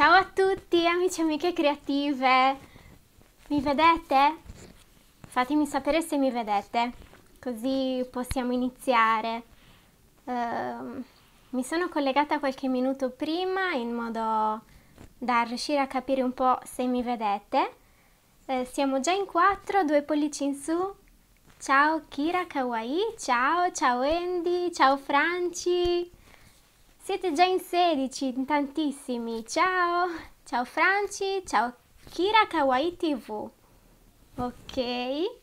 Ciao a tutti amici e amiche creative! Mi vedete? Fatemi sapere se mi vedete, così possiamo iniziare. Uh, mi sono collegata qualche minuto prima in modo da riuscire a capire un po' se mi vedete. Uh, siamo già in quattro, due pollici in su. Ciao Kira Kawaii, ciao, ciao Andy, ciao Franci. Siete già in 16, in tantissimi. Ciao! Ciao Franci, ciao Kira Kawaii TV. Ok,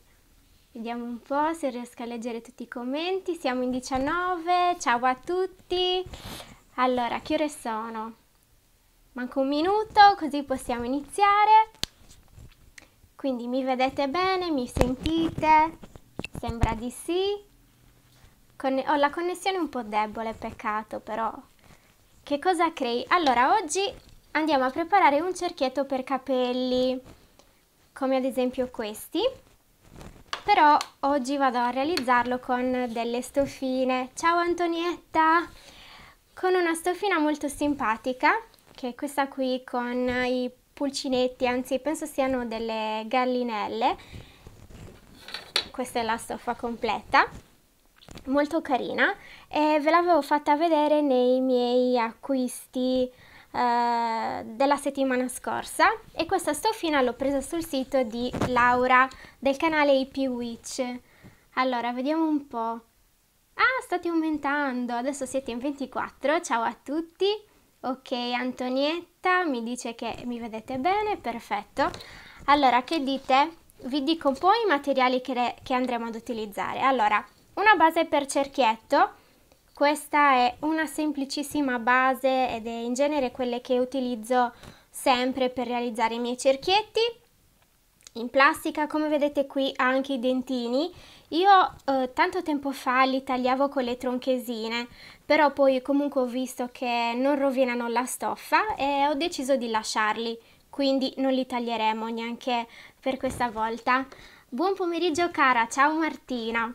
vediamo un po' se riesco a leggere tutti i commenti. Siamo in 19, ciao a tutti. Allora, che ore sono? Manca un minuto, così possiamo iniziare. Quindi mi vedete bene, mi sentite? Sembra di sì. Con ho la connessione un po' debole, peccato, però che cosa crei? Allora, oggi andiamo a preparare un cerchietto per capelli, come ad esempio questi, però oggi vado a realizzarlo con delle stofine. Ciao Antonietta! Con una stofina molto simpatica, che è questa qui con i pulcinetti, anzi penso siano delle gallinelle. Questa è la stoffa completa molto carina e ve l'avevo fatta vedere nei miei acquisti eh, della settimana scorsa. E questa stofina l'ho presa sul sito di Laura del canale IP Witch. Allora vediamo un po' ah state aumentando. Adesso siete in 24 ciao a tutti. Ok Antonietta mi dice che mi vedete bene. Perfetto. Allora che dite? Vi dico un po' i materiali che, che andremo ad utilizzare. Allora una base per cerchietto, questa è una semplicissima base ed è in genere quelle che utilizzo sempre per realizzare i miei cerchietti. In plastica, come vedete qui, ha anche i dentini. Io eh, tanto tempo fa li tagliavo con le tronchesine, però poi comunque ho visto che non rovinano la stoffa e ho deciso di lasciarli, quindi non li taglieremo neanche per questa volta. Buon pomeriggio cara, ciao Martina!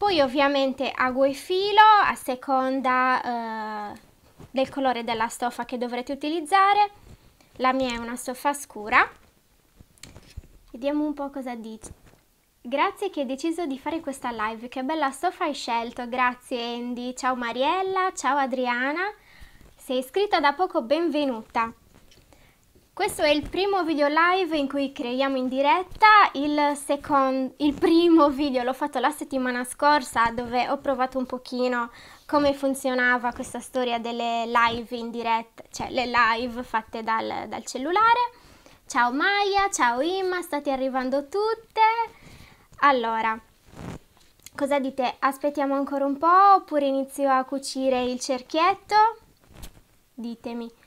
Poi ovviamente ago e filo a seconda eh, del colore della stoffa che dovrete utilizzare. La mia è una stoffa scura. Vediamo un po' cosa dice. Grazie che hai deciso di fare questa live, che bella stoffa hai scelto, grazie Andy, ciao Mariella, ciao Adriana, sei iscritta da poco, benvenuta. Questo è il primo video live in cui creiamo in diretta, il, secondo, il primo video l'ho fatto la settimana scorsa dove ho provato un pochino come funzionava questa storia delle live in diretta, cioè le live fatte dal, dal cellulare. Ciao Maya, ciao Imma, state arrivando tutte. Allora, cosa dite? Aspettiamo ancora un po' oppure inizio a cucire il cerchietto? Ditemi.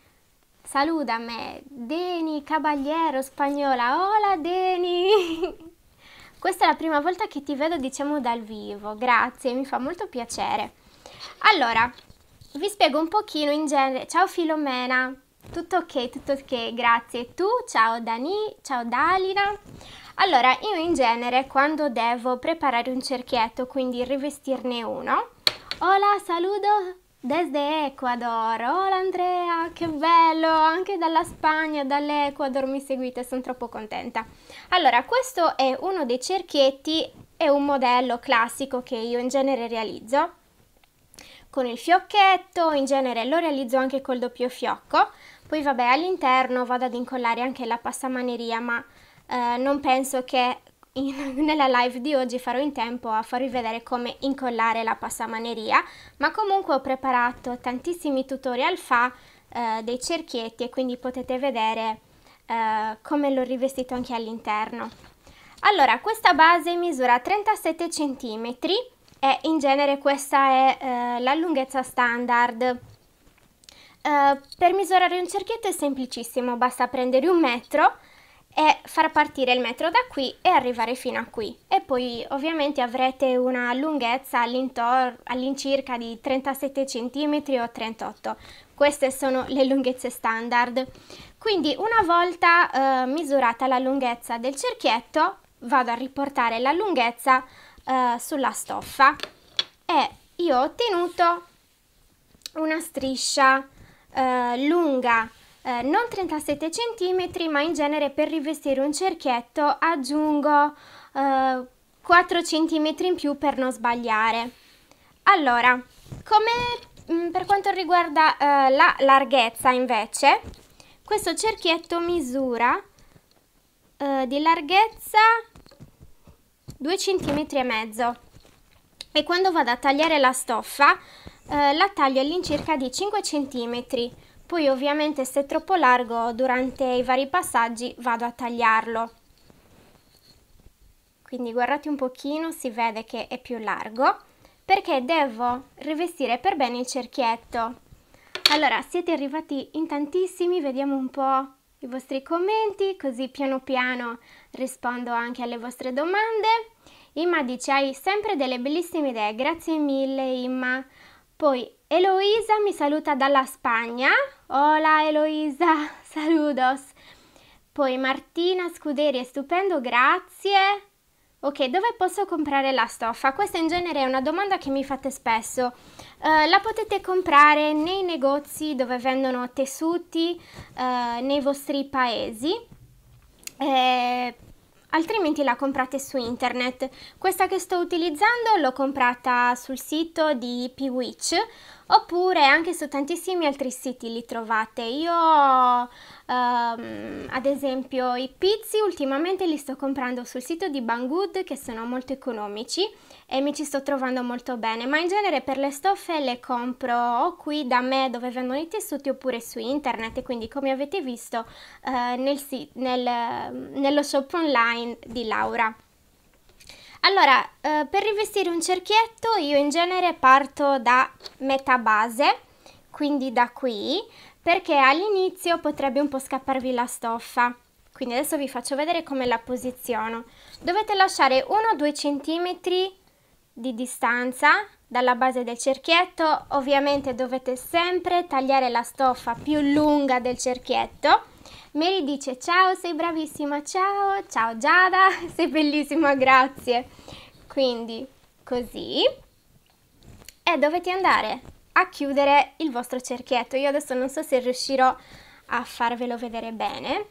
Saludame, Deni Caballero Spagnola. Hola Deni! Questa è la prima volta che ti vedo diciamo dal vivo, grazie, mi fa molto piacere. Allora, vi spiego un pochino in genere. Ciao Filomena, tutto ok, tutto ok, grazie. Tu, ciao Dani, ciao Dalina. Allora, io in genere quando devo preparare un cerchietto, quindi rivestirne uno, hola, saludo, Desde Ecuador, hola Andrea, che bello, anche dalla Spagna, dall'Ecuador mi seguite, sono troppo contenta. Allora, questo è uno dei cerchietti, è un modello classico che io in genere realizzo. Con il fiocchetto, in genere lo realizzo anche col doppio fiocco, poi vabbè all'interno vado ad incollare anche la passamaneria, ma eh, non penso che in, nella live di oggi farò in tempo a farvi vedere come incollare la passamaneria, ma comunque ho preparato tantissimi tutorial fa eh, dei cerchietti e quindi potete vedere eh, come l'ho rivestito anche all'interno. Allora, questa base misura 37 cm e in genere questa è eh, la lunghezza standard. Uh, per misurare un cerchietto è semplicissimo, basta prendere un metro e far partire il metro da qui e arrivare fino a qui. E poi ovviamente avrete una lunghezza all'incirca di 37 cm o 38 queste sono le lunghezze standard. Quindi una volta eh, misurata la lunghezza del cerchietto vado a riportare la lunghezza eh, sulla stoffa. E io ho ottenuto una striscia eh, lunga eh, non 37 cm, ma in genere per rivestire un cerchietto aggiungo eh, 4 cm in più per non sbagliare. Allora, come mh, mm, per quanto riguarda eh, la larghezza invece, questo cerchietto misura eh, di larghezza 2 cm e mezzo e quando vado a tagliare la stoffa eh, la taglio all'incirca di 5 cm poi ovviamente se è troppo largo durante i vari passaggi vado a tagliarlo. Quindi guardate un pochino si vede che è più largo perché devo rivestire per bene il cerchietto. Allora siete arrivati in tantissimi vediamo un po' i vostri commenti così piano piano rispondo anche alle vostre domande. Imma dice hai sempre delle bellissime idee, grazie mille Imma. Poi Eloisa mi saluta dalla Spagna. Hola Eloisa, saludos. Poi Martina Scuderi è stupendo, grazie. Ok, dove posso comprare la stoffa? Questa in genere è una domanda che mi fate spesso. Uh, la potete comprare nei negozi dove vendono tessuti uh, nei vostri paesi. Eh, altrimenti la comprate su internet. Questa che sto utilizzando l'ho comprata sul sito di Pewitch oppure anche su tantissimi altri siti li trovate. Io um, ad esempio i pizzi ultimamente li sto comprando sul sito di Banggood che sono molto economici e mi ci sto trovando molto bene, ma in genere per le stoffe le compro o qui da me dove vendono i tessuti oppure su internet quindi come avete visto uh, nel, nel, nello shop online di Laura. Allora, eh, per rivestire un cerchietto io in genere parto da metà base, quindi da qui, perché all'inizio potrebbe un po' scapparvi la stoffa. Quindi adesso vi faccio vedere come la posiziono. Dovete lasciare 1-2 cm di distanza dalla base del cerchietto, ovviamente dovete sempre tagliare la stoffa più lunga del cerchietto Mary dice ciao, sei bravissima, ciao, ciao Giada, sei bellissima, grazie. Quindi così e dovete andare a chiudere il vostro cerchietto. Io adesso non so se riuscirò a farvelo vedere bene.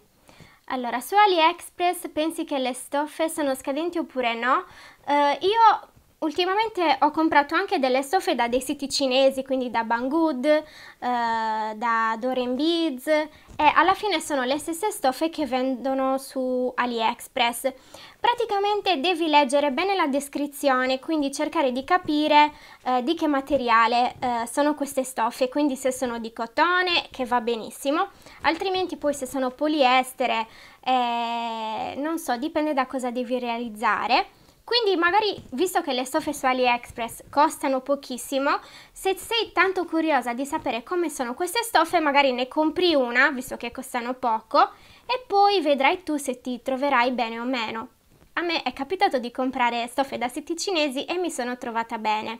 Allora, su AliExpress pensi che le stoffe sono scadenti oppure no? Uh, io Ultimamente ho comprato anche delle stoffe da dei siti cinesi, quindi da Banggood, eh, da Doren Beads e alla fine sono le stesse stoffe che vendono su AliExpress. Praticamente devi leggere bene la descrizione, quindi cercare di capire eh, di che materiale eh, sono queste stoffe, quindi se sono di cotone che va benissimo, altrimenti poi se sono poliestere, eh, non so, dipende da cosa devi realizzare quindi magari, visto che le stoffe su AliExpress costano pochissimo, se sei tanto curiosa di sapere come sono queste stoffe, magari ne compri una, visto che costano poco, e poi vedrai tu se ti troverai bene o meno. A me è capitato di comprare stoffe da siti cinesi e mi sono trovata bene.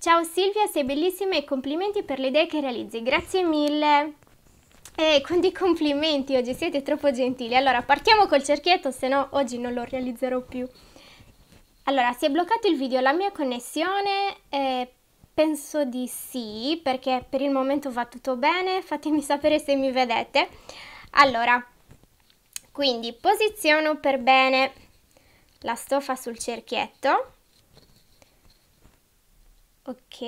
Ciao Silvia, sei bellissima e complimenti per le idee che realizzi. Grazie mille. E quindi complimenti, oggi siete troppo gentili. Allora, partiamo col cerchietto, se no oggi non lo realizzerò più. Allora, si è bloccato il video, la mia connessione eh, penso di sì, perché per il momento va tutto bene, fatemi sapere se mi vedete. Allora, quindi posiziono per bene la stoffa sul cerchietto. Ok,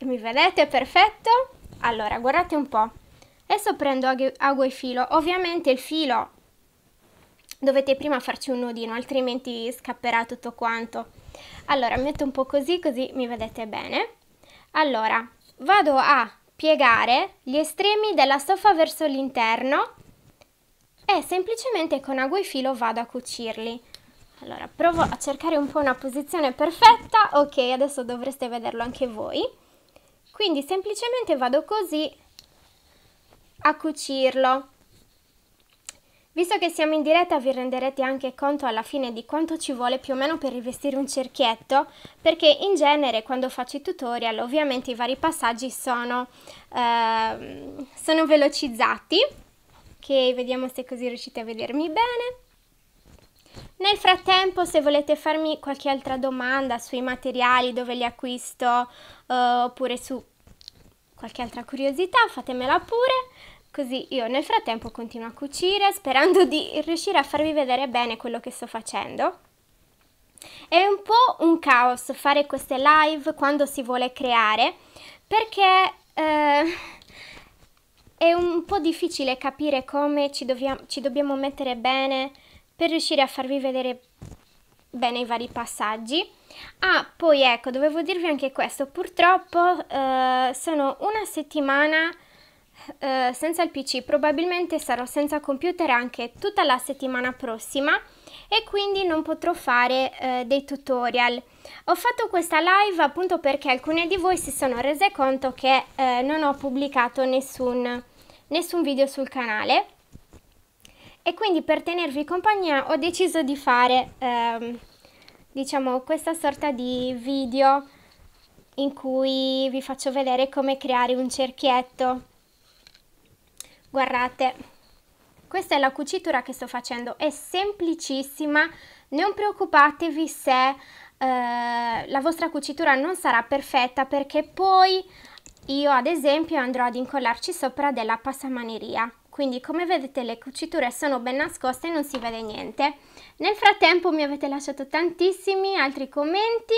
mi vedete? Perfetto. Allora, guardate un po'. Adesso prendo ago e filo. Ovviamente il filo dovete prima farci un nodino altrimenti scapperà tutto quanto. Allora metto un po' così così mi vedete bene. Allora vado a piegare gli estremi della stoffa verso l'interno e semplicemente con ago e filo vado a cucirli. Allora provo a cercare un po' una posizione perfetta. Ok adesso dovreste vederlo anche voi. Quindi semplicemente vado così a cucirlo Visto che siamo in diretta vi renderete anche conto alla fine di quanto ci vuole più o meno per rivestire un cerchietto, perché in genere quando faccio i tutorial ovviamente i vari passaggi sono, eh, sono velocizzati, che vediamo se così riuscite a vedermi bene. Nel frattempo se volete farmi qualche altra domanda sui materiali, dove li acquisto, eh, oppure su qualche altra curiosità, fatemela pure. Così io nel frattempo continuo a cucire sperando di riuscire a farvi vedere bene quello che sto facendo. È un po' un caos fare queste live quando si vuole creare perché eh, è un po' difficile capire come ci, ci dobbiamo mettere bene per riuscire a farvi vedere bene i vari passaggi. Ah, poi ecco, dovevo dirvi anche questo, purtroppo eh, sono una settimana eh, senza il PC, probabilmente sarò senza computer anche tutta la settimana prossima e quindi non potrò fare eh, dei tutorial. Ho fatto questa live appunto perché alcune di voi si sono rese conto che eh, non ho pubblicato nessun, nessun video sul canale e quindi per tenervi compagnia ho deciso di fare ehm, diciamo questa sorta di video in cui vi faccio vedere come creare un cerchietto guardate questa è la cucitura che sto facendo è semplicissima non preoccupatevi se eh, la vostra cucitura non sarà perfetta perché poi io ad esempio andrò ad incollarci sopra della passamaneria quindi come vedete le cuciture sono ben nascoste e non si vede niente. Nel frattempo mi avete lasciato tantissimi altri commenti,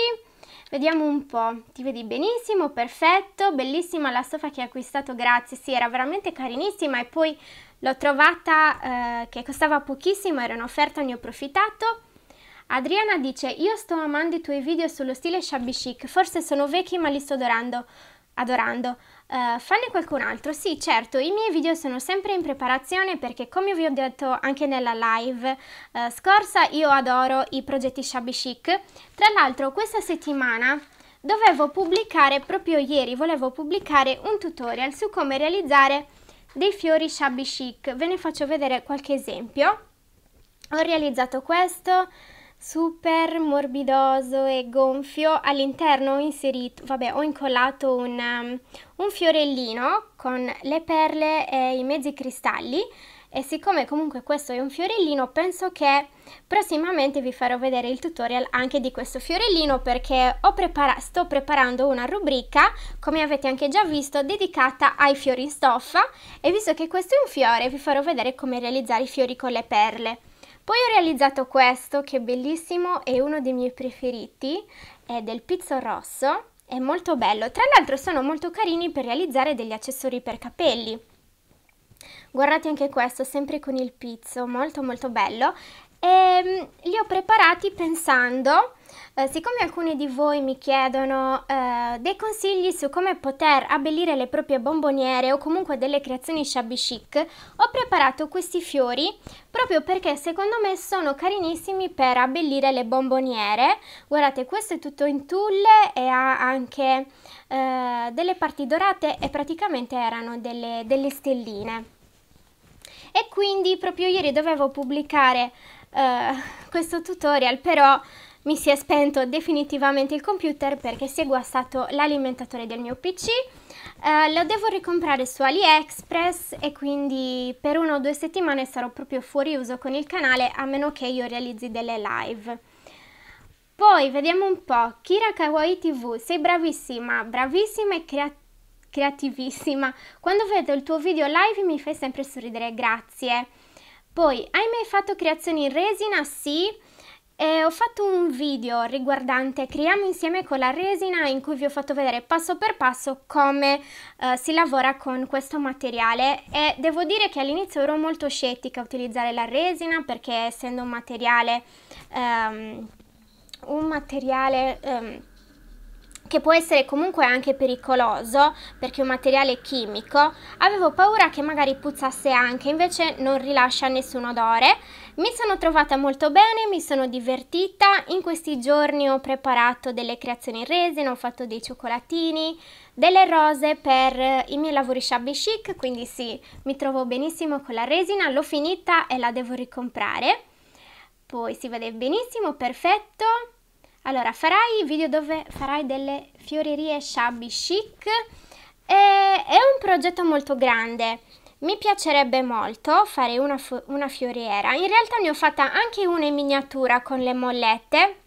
vediamo un po', ti vedi benissimo, perfetto, bellissima la stoffa che hai acquistato, grazie, sì era veramente carinissima e poi l'ho trovata eh, che costava pochissimo, era un'offerta, ne ho approfittato. Adriana dice, io sto amando i tuoi video sullo stile shabby chic, forse sono vecchi ma li sto adorando adorando. Uh, fanne qualcun altro? Sì, certo, i miei video sono sempre in preparazione perché come vi ho detto anche nella live uh, scorsa io adoro i progetti shabby chic. Tra l'altro questa settimana dovevo pubblicare, proprio ieri volevo pubblicare un tutorial su come realizzare dei fiori shabby chic. Ve ne faccio vedere qualche esempio. Ho realizzato questo super morbidoso e gonfio all'interno ho inserito vabbè ho incollato un, um, un fiorellino con le perle e i mezzi cristalli e siccome comunque questo è un fiorellino penso che prossimamente vi farò vedere il tutorial anche di questo fiorellino perché prepara sto preparando una rubrica come avete anche già visto dedicata ai fiori in stoffa e visto che questo è un fiore vi farò vedere come realizzare i fiori con le perle poi ho realizzato questo che è bellissimo, è uno dei miei preferiti, è del pizzo rosso, è molto bello. Tra l'altro sono molto carini per realizzare degli accessori per capelli. Guardate anche questo, sempre con il pizzo, molto molto bello. E ehm, li ho preparati pensando eh, siccome alcuni di voi mi chiedono eh, dei consigli su come poter abbellire le proprie bomboniere o comunque delle creazioni shabby chic, ho preparato questi fiori proprio perché secondo me sono carinissimi per abbellire le bomboniere. Guardate, questo è tutto in tulle e ha anche eh, delle parti dorate e praticamente erano delle, delle stelline. E quindi proprio ieri dovevo pubblicare eh, questo tutorial, però mi si è spento definitivamente il computer perché si è guastato l'alimentatore del mio PC. Uh, lo devo ricomprare su AliExpress e quindi per una o due settimane sarò proprio fuori uso con il canale a meno che io realizzi delle live. Poi vediamo un po', Kira Kawaii TV, sei bravissima, bravissima e crea creativissima. Quando vedo il tuo video live mi fai sempre sorridere, grazie. Poi, hai mai fatto creazioni in resina? Sì. E ho fatto un video riguardante Creiamo insieme con la resina in cui vi ho fatto vedere passo per passo come uh, si lavora con questo materiale. E devo dire che all'inizio ero molto scettica a utilizzare la resina perché essendo un materiale, um, un materiale um, che può essere comunque anche pericoloso perché è un materiale chimico, avevo paura che magari puzzasse anche, invece non rilascia nessun odore. Mi sono trovata molto bene, mi sono divertita, in questi giorni ho preparato delle creazioni in resina, ho fatto dei cioccolatini, delle rose per i miei lavori shabby chic, quindi sì, mi trovo benissimo con la resina, l'ho finita e la devo ricomprare. Poi si vede benissimo, perfetto. Allora, farai video dove farai delle fiorerie shabby chic. E è un progetto molto grande. Mi piacerebbe molto fare una, una fioriera. In realtà ne ho fatta anche una in miniatura con le mollette.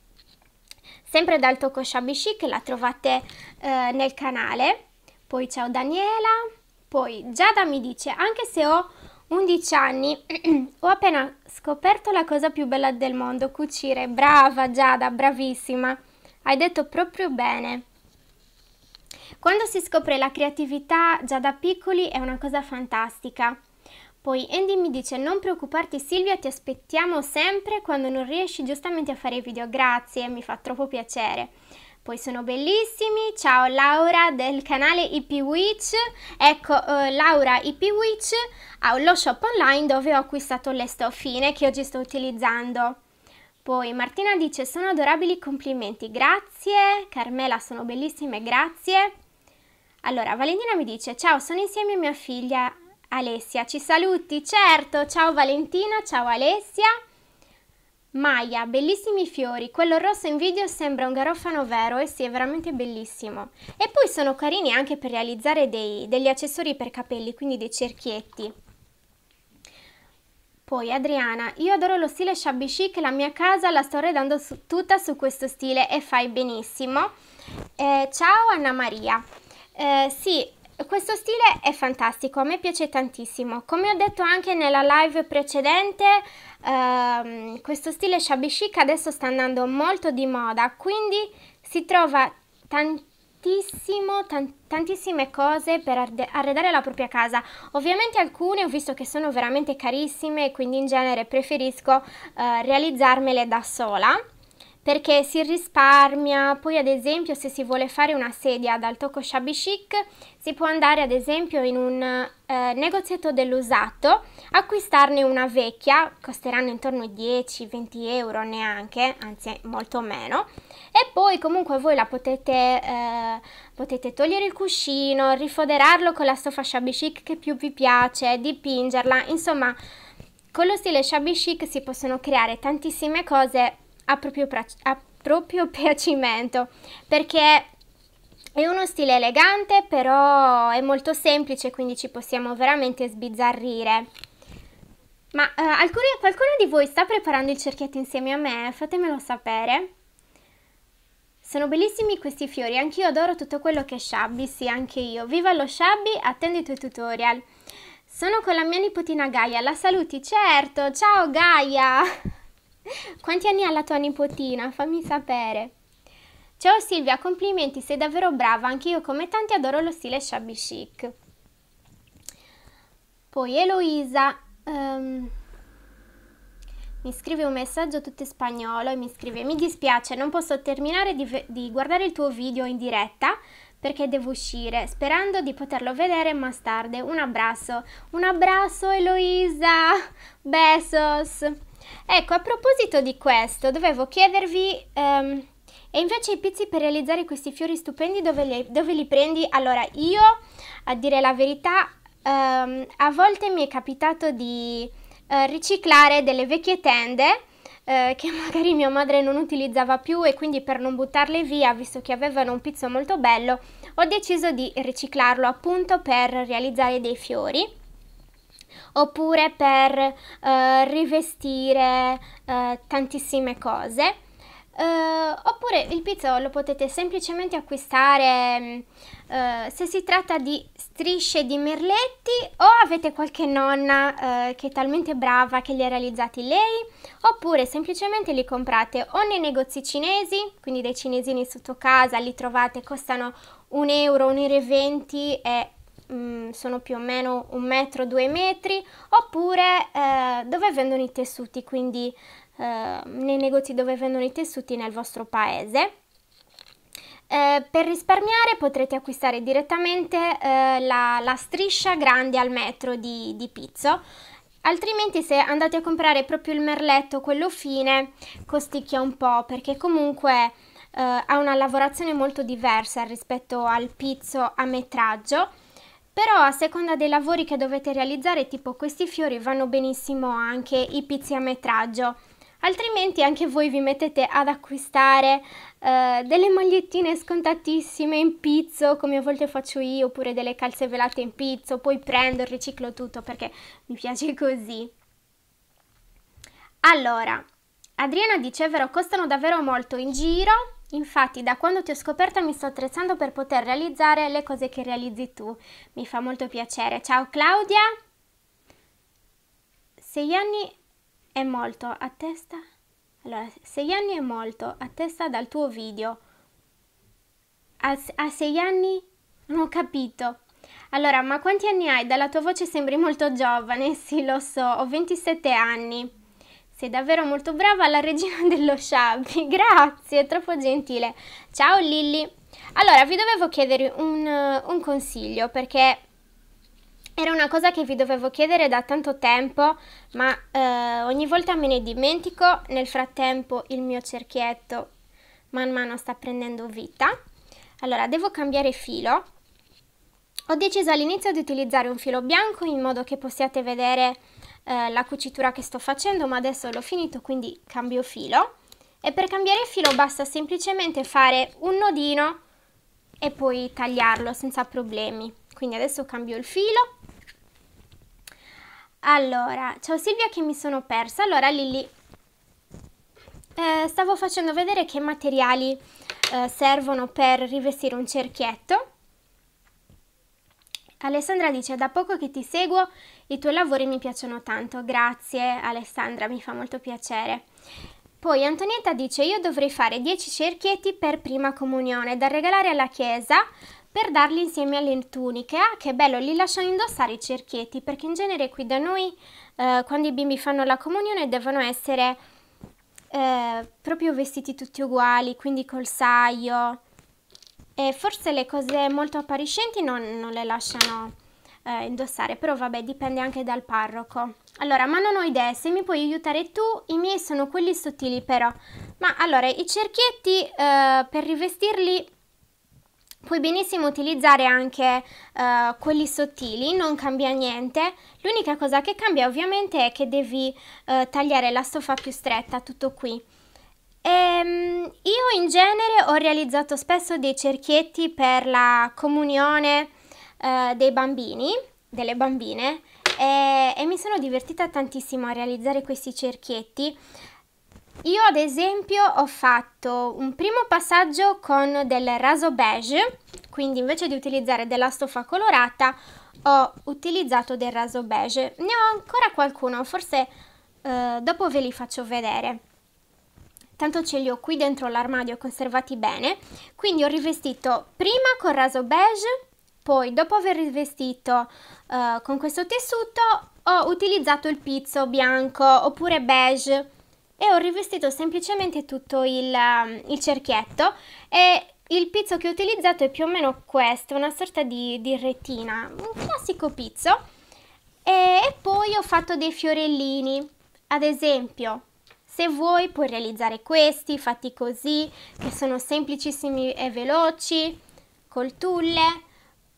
Sempre dal tocco shabby chic, la trovate eh, nel canale. Poi ciao Daniela. Poi Giada mi dice, anche se ho 11 anni, ho appena scoperto la cosa più bella del mondo, cucire. Brava Giada, bravissima. Hai detto proprio bene. Quando si scopre la creatività già da piccoli è una cosa fantastica. Poi Andy mi dice non preoccuparti Silvia, ti aspettiamo sempre quando non riesci giustamente a fare i video, grazie, mi fa troppo piacere. Poi sono bellissimi, ciao Laura del canale IP Witch, ecco uh, Laura IP Witch ha lo shop online dove ho acquistato le stoffine che oggi sto utilizzando. Poi Martina dice sono adorabili complimenti, grazie, Carmela sono bellissime, grazie. Allora Valentina mi dice ciao sono insieme a mia figlia Alessia, ci saluti? Certo, ciao Valentina, ciao Alessia. Maya, bellissimi fiori, quello rosso in video sembra un garofano vero e sì, è veramente bellissimo. E poi sono carini anche per realizzare dei, degli accessori per capelli, quindi dei cerchietti. Poi Adriana, io adoro lo stile shabby chic, la mia casa la sto redando su, tutta su questo stile e fai benissimo. Eh, ciao Anna Maria. Eh, sì, questo stile è fantastico, a me piace tantissimo. Come ho detto anche nella live precedente, ehm, questo stile shabby chic adesso sta andando molto di moda, quindi si trova tantissimo, tan tantissime cose per arredare la propria casa. Ovviamente alcune ho visto che sono veramente carissime, quindi in genere preferisco eh, realizzarmele da sola perché si risparmia, poi ad esempio se si vuole fare una sedia dal tocco shabby chic si può andare ad esempio in un eh, negozietto dell'usato, acquistarne una vecchia, costeranno intorno ai 10-20 euro neanche, anzi molto meno, e poi comunque voi la potete, eh, potete togliere il cuscino, rifoderarlo con la stoffa shabby chic che più vi piace, dipingerla, insomma con lo stile shabby chic si possono creare tantissime cose a proprio, a proprio piacimento perché è uno stile elegante però è molto semplice quindi ci possiamo veramente sbizzarrire. Ma uh, alcuni, qualcuno di voi sta preparando il cerchietto insieme a me? Fatemelo sapere. Sono bellissimi questi fiori, anch'io adoro tutto quello che è shabby, sì, anche io. Viva lo shabby, attendo i tuoi tutorial. Sono con la mia nipotina Gaia, la saluti? Certo, ciao Gaia! Quanti anni ha la tua nipotina? Fammi sapere. Ciao Silvia, complimenti, sei davvero brava, anch'io come tanti adoro lo stile shabby chic. Poi Eloisa um, mi scrive un messaggio tutto in spagnolo e mi scrive mi dispiace, non posso terminare di, di guardare il tuo video in diretta perché devo uscire, sperando di poterlo vedere más tarde. Un abbraccio, un abbraccio Eloisa, besos. Ecco, a proposito di questo, dovevo chiedervi... Um, e invece i pizzi per realizzare questi fiori stupendi dove li, dove li prendi? Allora, io, a dire la verità, um, a volte mi è capitato di uh, riciclare delle vecchie tende uh, che magari mia madre non utilizzava più e quindi per non buttarle via, visto che avevano un pizzo molto bello, ho deciso di riciclarlo appunto per realizzare dei fiori oppure per uh, rivestire uh, tantissime cose. Uh, oppure il pizzo lo potete semplicemente acquistare uh, se si tratta di strisce di merletti o avete qualche nonna uh, che è talmente brava che li ha realizzati lei oppure semplicemente li comprate o nei negozi cinesi quindi dei cinesini sotto casa li trovate costano un euro, un euro e e Mm, sono più o meno un metro, due metri, oppure eh, dove vendono i tessuti, quindi eh, nei negozi dove vendono i tessuti nel vostro paese. Eh, per risparmiare potrete acquistare direttamente eh, la, la, striscia grande al metro di, di pizzo, altrimenti se andate a comprare proprio il merletto, quello fine, costicchia un po' perché comunque eh, ha una lavorazione molto diversa rispetto al pizzo a metraggio però a seconda dei lavori che dovete realizzare, tipo questi fiori, vanno benissimo anche i pizzi a metraggio. Altrimenti anche voi vi mettete ad acquistare uh, delle magliettine scontatissime in pizzo, come a volte faccio io, oppure delle calze velate in pizzo, poi prendo e riciclo tutto perché mi piace così. Allora, Adriana dice, vero, costano davvero molto in giro, Infatti, da quando ti ho scoperta mi sto attrezzando per poter realizzare le cose che realizzi tu. Mi fa molto piacere. Ciao Claudia! Sei anni è molto a testa? Allora, sei anni è molto a testa dal tuo video. A, a sei anni? Non ho capito. Allora, ma quanti anni hai? Dalla tua voce sembri molto giovane. Sì, lo so, ho 27 anni. Sei davvero molto brava, la regina dello sciabbi. Grazie, è troppo gentile. Ciao Lilli. Allora, vi dovevo chiedere un, un consiglio perché era una cosa che vi dovevo chiedere da tanto tempo, ma eh, ogni volta me ne dimentico. Nel frattempo il mio cerchietto man mano sta prendendo vita. Allora, devo cambiare filo. Ho deciso all'inizio di utilizzare un filo bianco in modo che possiate vedere eh, la cucitura che sto facendo ma adesso l'ho finito quindi cambio filo. E per cambiare filo basta semplicemente fare un nodino e poi tagliarlo senza problemi. Quindi adesso cambio il filo. Allora ciao Silvia che mi sono persa. Allora Lilli eh, stavo facendo vedere che materiali eh, servono per rivestire un cerchietto. Alessandra dice da poco che ti seguo i tuoi lavori mi piacciono tanto, grazie Alessandra, mi fa molto piacere. Poi Antonietta dice io dovrei fare 10 cerchietti per prima comunione da regalare alla chiesa per darli insieme alle tuniche. Ah, che bello, li lasciano indossare i cerchietti perché in genere qui da noi eh, quando i bimbi fanno la comunione devono essere eh, proprio vestiti tutti uguali, quindi col saio e forse le cose molto appariscenti non, non le lasciano eh, indossare, però vabbè dipende anche dal parroco. Allora, ma non ho idee, se mi puoi aiutare tu, i miei sono quelli sottili però. Ma allora, i cerchietti eh, per rivestirli puoi benissimo utilizzare anche eh, quelli sottili, non cambia niente. L'unica cosa che cambia ovviamente è che devi eh, tagliare la stoffa più stretta, tutto qui. Ehm, io in genere ho realizzato spesso dei cerchietti per la comunione eh, dei bambini, delle bambine, e, e mi sono divertita tantissimo a realizzare questi cerchietti. Io ad esempio ho fatto un primo passaggio con del raso beige, quindi invece di utilizzare della stoffa colorata ho utilizzato del raso beige. Ne ho ancora qualcuno, forse eh, dopo ve li faccio vedere tanto ce li ho qui dentro l'armadio conservati bene, quindi ho rivestito prima con raso beige, poi dopo aver rivestito uh, con questo tessuto ho utilizzato il pizzo bianco oppure beige e ho rivestito semplicemente tutto il, uh, il cerchietto e il pizzo che ho utilizzato è più o meno questo, una sorta di, di retina, un classico pizzo e poi ho fatto dei fiorellini, ad esempio se vuoi puoi realizzare questi fatti così, che sono semplicissimi e veloci, col tulle.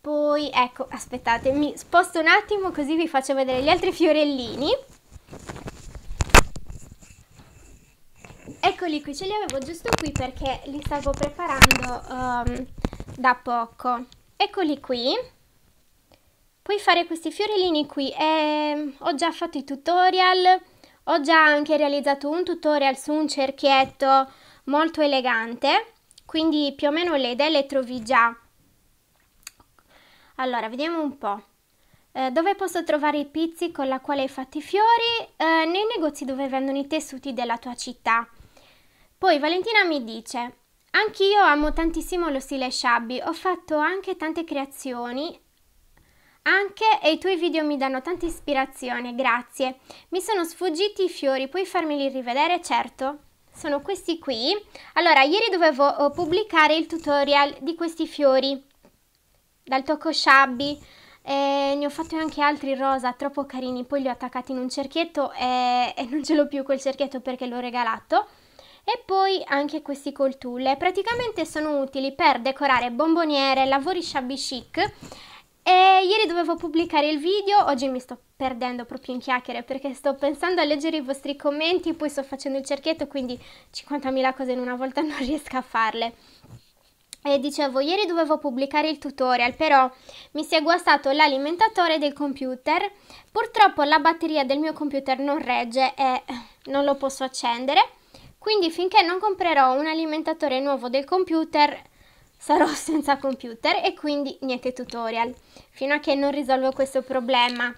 Poi, ecco, aspettate, mi sposto un attimo così vi faccio vedere gli altri fiorellini. Eccoli qui, ce li avevo giusto qui perché li stavo preparando um, da poco. Eccoli qui. Puoi fare questi fiorellini qui. Eh, ho già fatto i tutorial ho già anche realizzato un tutorial su un cerchietto molto elegante, quindi più o meno le idee le trovi già. Allora, vediamo un po'. Eh, dove posso trovare i pizzi con la quale hai fatto i fiori? Eh, nei negozi dove vendono i tessuti della tua città. Poi Valentina mi dice, anch'io amo tantissimo lo stile shabby, ho fatto anche tante creazioni anche e i tuoi video mi danno tanta ispirazione, grazie. Mi sono sfuggiti i fiori, puoi farmeli rivedere? Certo, sono questi qui. Allora, ieri dovevo oh, pubblicare il tutorial di questi fiori dal tocco shabby. E ne ho fatti anche altri rosa, troppo carini, poi li ho attaccati in un cerchietto e, e non ce l'ho più quel cerchietto perché l'ho regalato. E poi anche questi col tulle, praticamente sono utili per decorare bomboniere, lavori shabby chic e ieri dovevo pubblicare il video, oggi mi sto perdendo proprio in chiacchiere perché sto pensando a leggere i vostri commenti, poi sto facendo il cerchietto, quindi 50.000 cose in una volta non riesco a farle. E dicevo, ieri dovevo pubblicare il tutorial, però mi si è guastato l'alimentatore del computer. Purtroppo la batteria del mio computer non regge e non lo posso accendere Quindi finché non comprerò un alimentatore nuovo del computer sarò senza computer e quindi niente tutorial, fino a che non risolvo questo problema.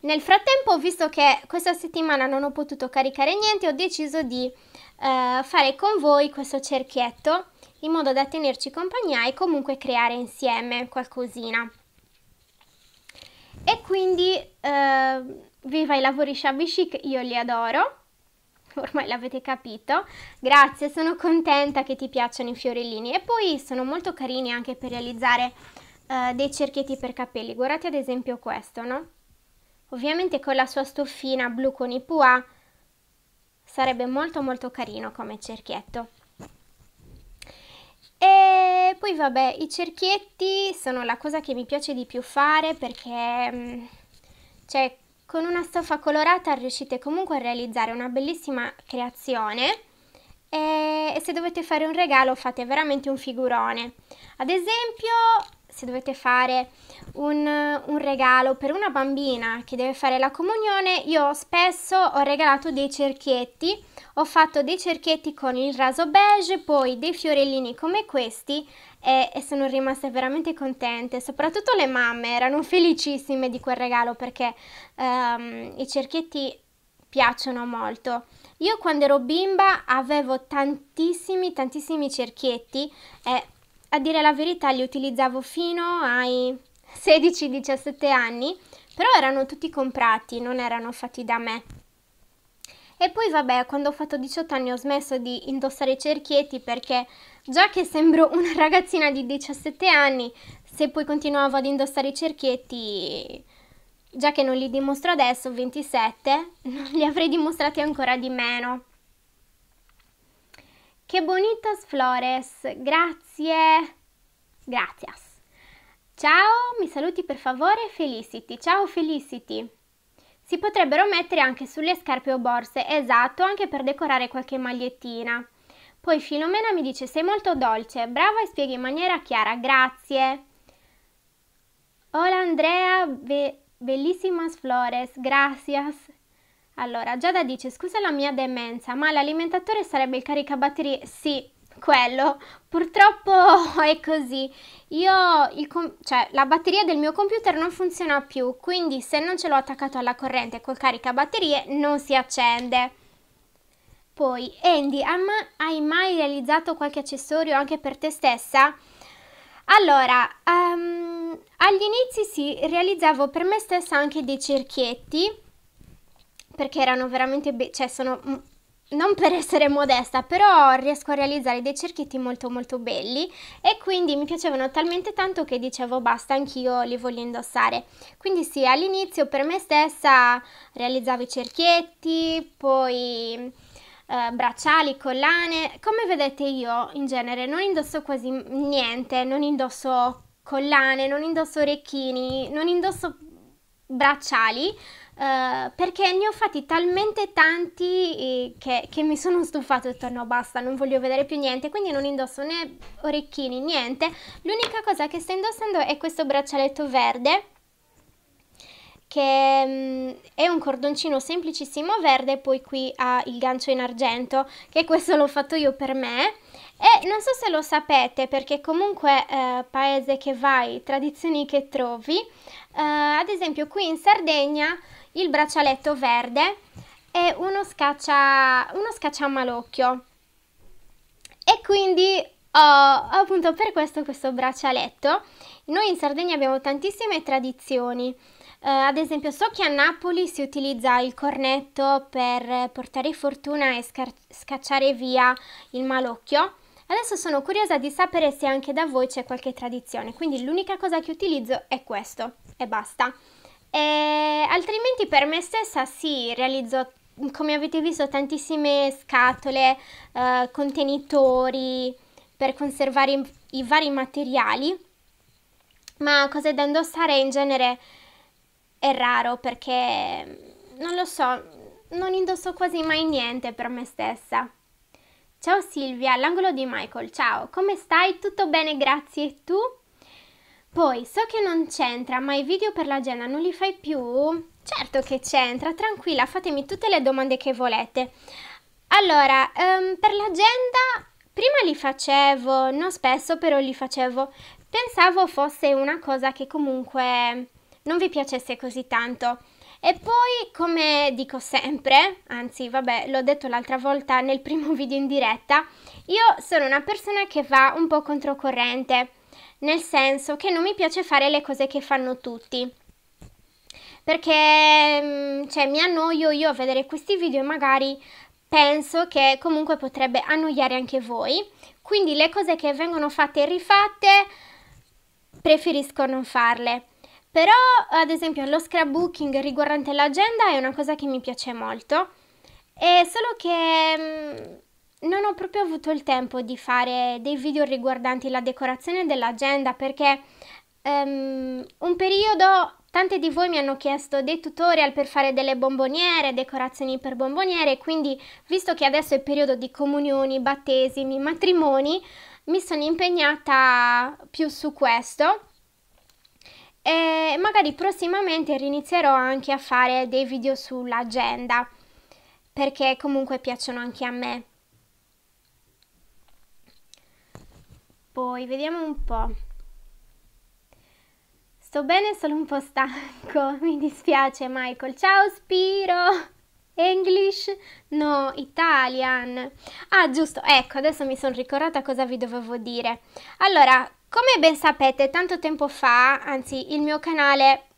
Nel frattempo, visto che questa settimana non ho potuto caricare niente, ho deciso di eh, fare con voi questo cerchietto in modo da tenerci compagnia e comunque creare insieme qualcosina. E quindi eh, viva i lavori shabby chic, io li adoro ormai l'avete capito. Grazie, sono contenta che ti piacciono i fiorellini e poi sono molto carini anche per realizzare uh, dei cerchietti per capelli. Guardate ad esempio questo, no? Ovviamente con la sua stoffina blu con i pua sarebbe molto molto carino come cerchietto. E poi vabbè, i cerchietti sono la cosa che mi piace di più fare perché... Mm, cioè, con una stoffa colorata riuscite comunque a realizzare una bellissima creazione e se dovete fare un regalo fate veramente un figurone. Ad esempio se dovete fare un, un, regalo per una bambina che deve fare la comunione, io spesso ho regalato dei cerchietti, ho fatto dei cerchietti con il raso beige, poi dei fiorellini come questi e, e sono rimaste veramente contente, soprattutto le mamme erano felicissime di quel regalo perché um, i cerchietti piacciono molto. Io quando ero bimba avevo tantissimi tantissimi cerchietti e a dire la verità li utilizzavo fino ai 16-17 anni, però erano tutti comprati, non erano fatti da me. E poi vabbè, quando ho fatto 18 anni ho smesso di indossare i cerchietti perché già che sembro una ragazzina di 17 anni, se poi continuavo ad indossare i cerchietti, già che non li dimostro adesso, 27, non li avrei dimostrati ancora di meno. Che bonitas flores, grazie. Gracias. Ciao, mi saluti per favore Felicity. Ciao Felicity. Si potrebbero mettere anche sulle scarpe o borse, esatto, anche per decorare qualche magliettina. Poi Filomena mi dice sei molto dolce, brava e spieghi in maniera chiara, grazie. Hola Andrea, be bellísimas flores, gracias. Allora, Giada dice, scusa la mia demenza, ma l'alimentatore sarebbe il caricabatterie? Sì, quello. Purtroppo è così. Io, cioè, la batteria del mio computer non funziona più, quindi se non ce l'ho attaccato alla corrente col caricabatterie non si accende. Poi, Andy, hai mai realizzato qualche accessorio anche per te stessa? Allora, um, agli inizi sì, realizzavo per me stessa anche dei cerchietti perché erano veramente, be- cioè sono, non per essere modesta, però riesco a realizzare dei cerchietti molto molto belli e quindi mi piacevano talmente tanto che dicevo basta, anch'io li voglio indossare. Quindi sì, all'inizio per me stessa realizzavo i cerchietti, poi... Uh, bracciali, collane. Come vedete io in genere non indosso quasi niente, non indosso collane, non indosso orecchini, non indosso bracciali Uh, perché ne ho fatti talmente tanti eh, che, che, mi sono stufato e ho detto basta non voglio vedere più niente. Quindi non indosso né orecchini niente. L'unica cosa che sto indossando è questo braccialetto verde che um, è un cordoncino semplicissimo verde poi qui ha il gancio in argento che questo l'ho fatto io per me. E non so se lo sapete perché comunque eh, paese che vai tradizioni che trovi eh, ad esempio qui in Sardegna il braccialetto verde e uno scaccia, uno scacciamalocchio. E quindi ho appunto per questo questo braccialetto. Noi in Sardegna abbiamo tantissime tradizioni. Uh, ad esempio, so che a Napoli si utilizza il cornetto per portare fortuna e scacciare via il malocchio. Adesso sono curiosa di sapere se anche da voi c'è qualche tradizione, quindi l'unica cosa che utilizzo è questo e basta. E altrimenti per me stessa sì, realizzo come avete visto tantissime scatole, eh, contenitori per conservare i, i vari materiali, ma cose da indossare in genere è raro perché non lo so, non indosso quasi mai niente per me stessa. Ciao Silvia, all'angolo di Michael, ciao, come stai? Tutto bene, grazie, e tu? Poi, so che non c'entra, ma i video per l'agenda non li fai più? Certo che c'entra, tranquilla, fatemi tutte le domande che volete. Allora, um, per l'agenda prima li facevo, non spesso, però li facevo. Pensavo fosse una cosa che comunque non vi piacesse così tanto. E poi, come dico sempre, anzi, vabbè, l'ho detto l'altra volta nel primo video in diretta, io sono una persona che va un po' controcorrente, nel senso che non mi piace fare le cose che fanno tutti. Perché, mm, cioè, mi annoio io a vedere questi video e magari penso che comunque potrebbe annoiare anche voi. Quindi le cose che vengono fatte e rifatte preferisco non farle. Però, ad esempio, lo scrapbooking riguardante l'agenda è una cosa che mi piace molto. È solo che mm, non ho proprio avuto il tempo di fare dei video riguardanti la decorazione dell'agenda perché um, un periodo Tante di voi mi hanno chiesto dei tutorial per fare delle bomboniere, decorazioni per bomboniere, quindi visto che adesso è periodo di comunioni, battesimi, matrimoni, mi sono impegnata più su questo e magari prossimamente rinizierò anche a fare dei video sull'agenda perché comunque piacciono anche a me. Poi vediamo un po'. Sto bene, solo un po' stanco. Mi dispiace, Michael. Ciao, Spiro. English? No, Italian. Ah, giusto, ecco, adesso mi sono ricordata cosa vi dovevo dire. Allora, come ben sapete, tanto tempo fa, anzi, il mio canale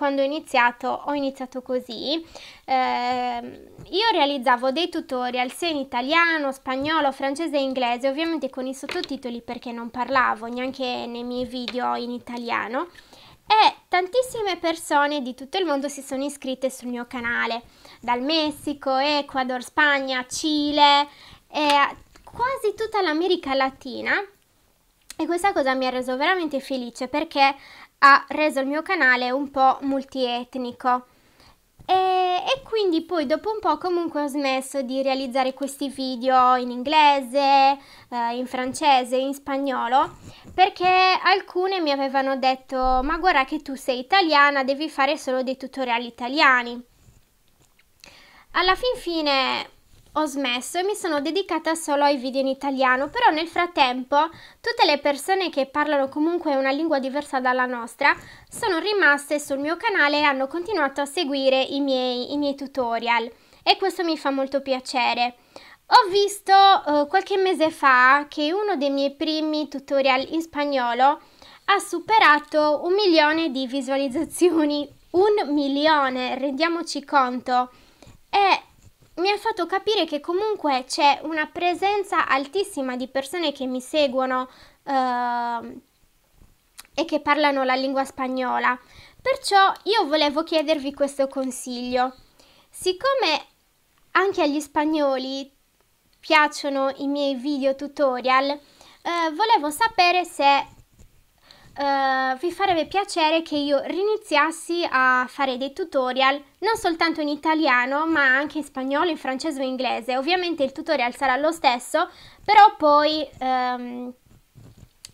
quando ho iniziato, ho iniziato così, eh, io realizzavo dei tutorial sia in italiano, spagnolo, francese e inglese, ovviamente con i sottotitoli perché non parlavo neanche nei miei video in italiano. E tantissime persone di tutto il mondo si sono iscritte sul mio canale, dal Messico, Ecuador, Spagna, Cile quasi tutta l'America Latina. E questa cosa mi ha reso veramente felice perché ha reso il mio canale un po' multietnico. E, e, quindi poi dopo un po' comunque ho smesso di realizzare questi video in inglese, eh, in francese, in spagnolo, perché alcune mi avevano detto ma guarda che tu sei italiana, devi fare solo dei tutorial italiani. Alla fin fine ho smesso e mi sono dedicata solo ai video in italiano, però nel frattempo tutte le persone che parlano comunque una lingua diversa dalla nostra sono rimaste sul mio canale e hanno continuato a seguire i miei, i miei tutorial e questo mi fa molto piacere. Ho visto uh, qualche mese fa che uno dei miei primi tutorial in spagnolo ha superato un milione di visualizzazioni. Un milione, rendiamoci conto. E mi ha fatto capire che comunque c'è una presenza altissima di persone che mi seguono uh, e che parlano la lingua spagnola. Perciò io volevo chiedervi questo consiglio. Siccome anche agli spagnoli piacciono i miei video tutorial, eh, volevo sapere se Uh, vi farebbe piacere che io riniziassi a fare dei tutorial non soltanto in italiano ma anche in spagnolo, in francese o in inglese. Ovviamente il tutorial sarà lo stesso, però poi um,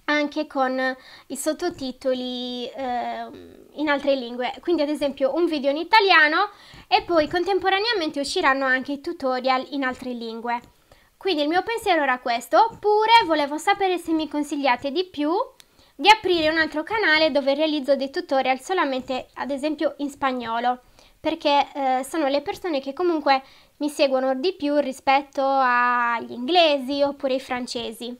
anche con i sottotitoli uh, in altre lingue. Quindi ad esempio un video in italiano e poi contemporaneamente usciranno anche i tutorial in altre lingue. Quindi il mio pensiero era questo, oppure volevo sapere se mi consigliate di più di aprire un altro canale dove realizzo dei tutorial solamente ad esempio in spagnolo perché eh, sono le persone che comunque mi seguono di più rispetto agli inglesi oppure ai francesi.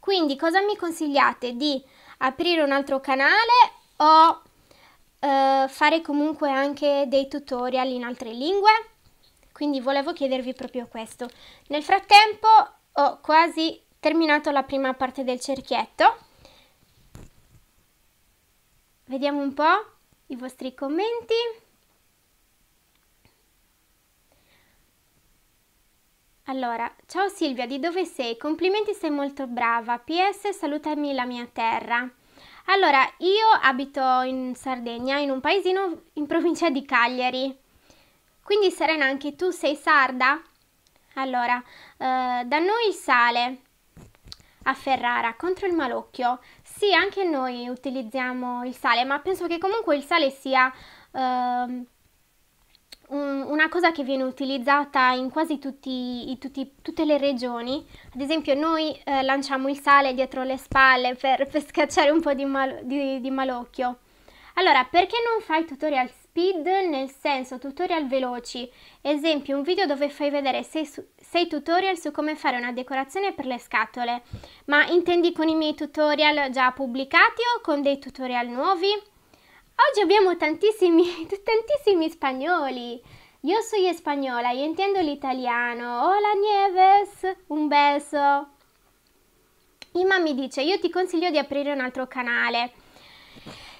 Quindi cosa mi consigliate di aprire un altro canale o eh, fare comunque anche dei tutorial in altre lingue? Quindi volevo chiedervi proprio questo. Nel frattempo ho quasi terminato la prima parte del cerchietto. Vediamo un po' i vostri commenti. Allora, ciao Silvia, di dove sei? Complimenti, sei molto brava. PS, salutami la mia terra. Allora, io abito in Sardegna, in un paesino in provincia di Cagliari. Quindi Serena, anche tu sei sarda? Allora, eh, da noi sale a Ferrara contro il malocchio. Sì, anche noi utilizziamo il sale, ma penso che comunque il sale sia uh, una cosa che viene utilizzata in quasi tutti, tutti, tutte le regioni. Ad esempio noi eh, lanciamo il sale dietro le spalle per, per scacciare un po' di, mal, di, di malocchio. Allora, perché non fai tutorial speed nel senso tutorial veloci? Esempio, un video dove fai vedere 6 tutorial su come fare una decorazione per le scatole. Ma intendi con i miei tutorial già pubblicati o con dei tutorial nuovi? Oggi abbiamo tantissimi, tantissimi spagnoli. Io sono spagnola, io intendo l'italiano. Hola Nieves, un beso. Ima mi dice, io ti consiglio di aprire un altro canale.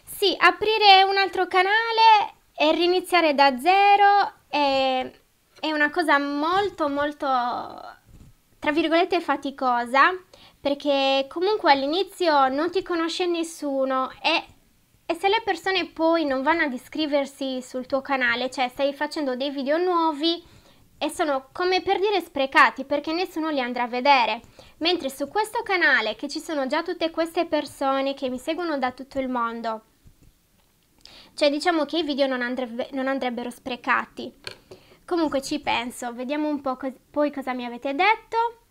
Sì, aprire un altro canale e riniziare da zero è, è una cosa molto molto, tra virgolette, faticosa perché comunque all'inizio non ti conosce nessuno e e se le persone poi non vanno ad iscriversi sul tuo canale, cioè stai facendo dei video nuovi e sono come per dire sprecati perché nessuno li andrà a vedere. Mentre su questo canale che ci sono già tutte queste persone che mi seguono da tutto il mondo, cioè diciamo che i video non, andrebbe, non andrebbero sprecati. Comunque ci penso, vediamo un po' co poi cosa mi avete detto.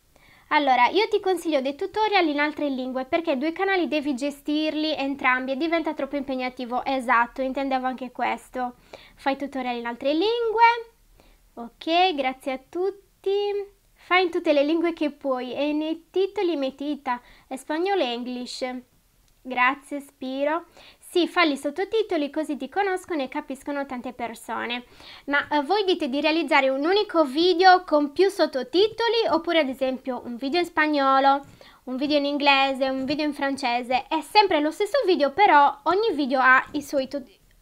Allora, io ti consiglio dei tutorial in altre lingue perché due canali devi gestirli entrambi e diventa troppo impegnativo. Esatto, intendevo anche questo. Fai tutorial in altre lingue. Ok, grazie a tutti. Fai in tutte le lingue che puoi e nei titoli mettita spagnolo e English. Grazie Spiro. Sì, falli sottotitoli così ti conoscono e capiscono tante persone. Ma eh, voi dite di realizzare un unico video con più sottotitoli oppure ad esempio un video in spagnolo, un video in inglese, un video in francese? È sempre lo stesso video, però ogni video ha i suoi,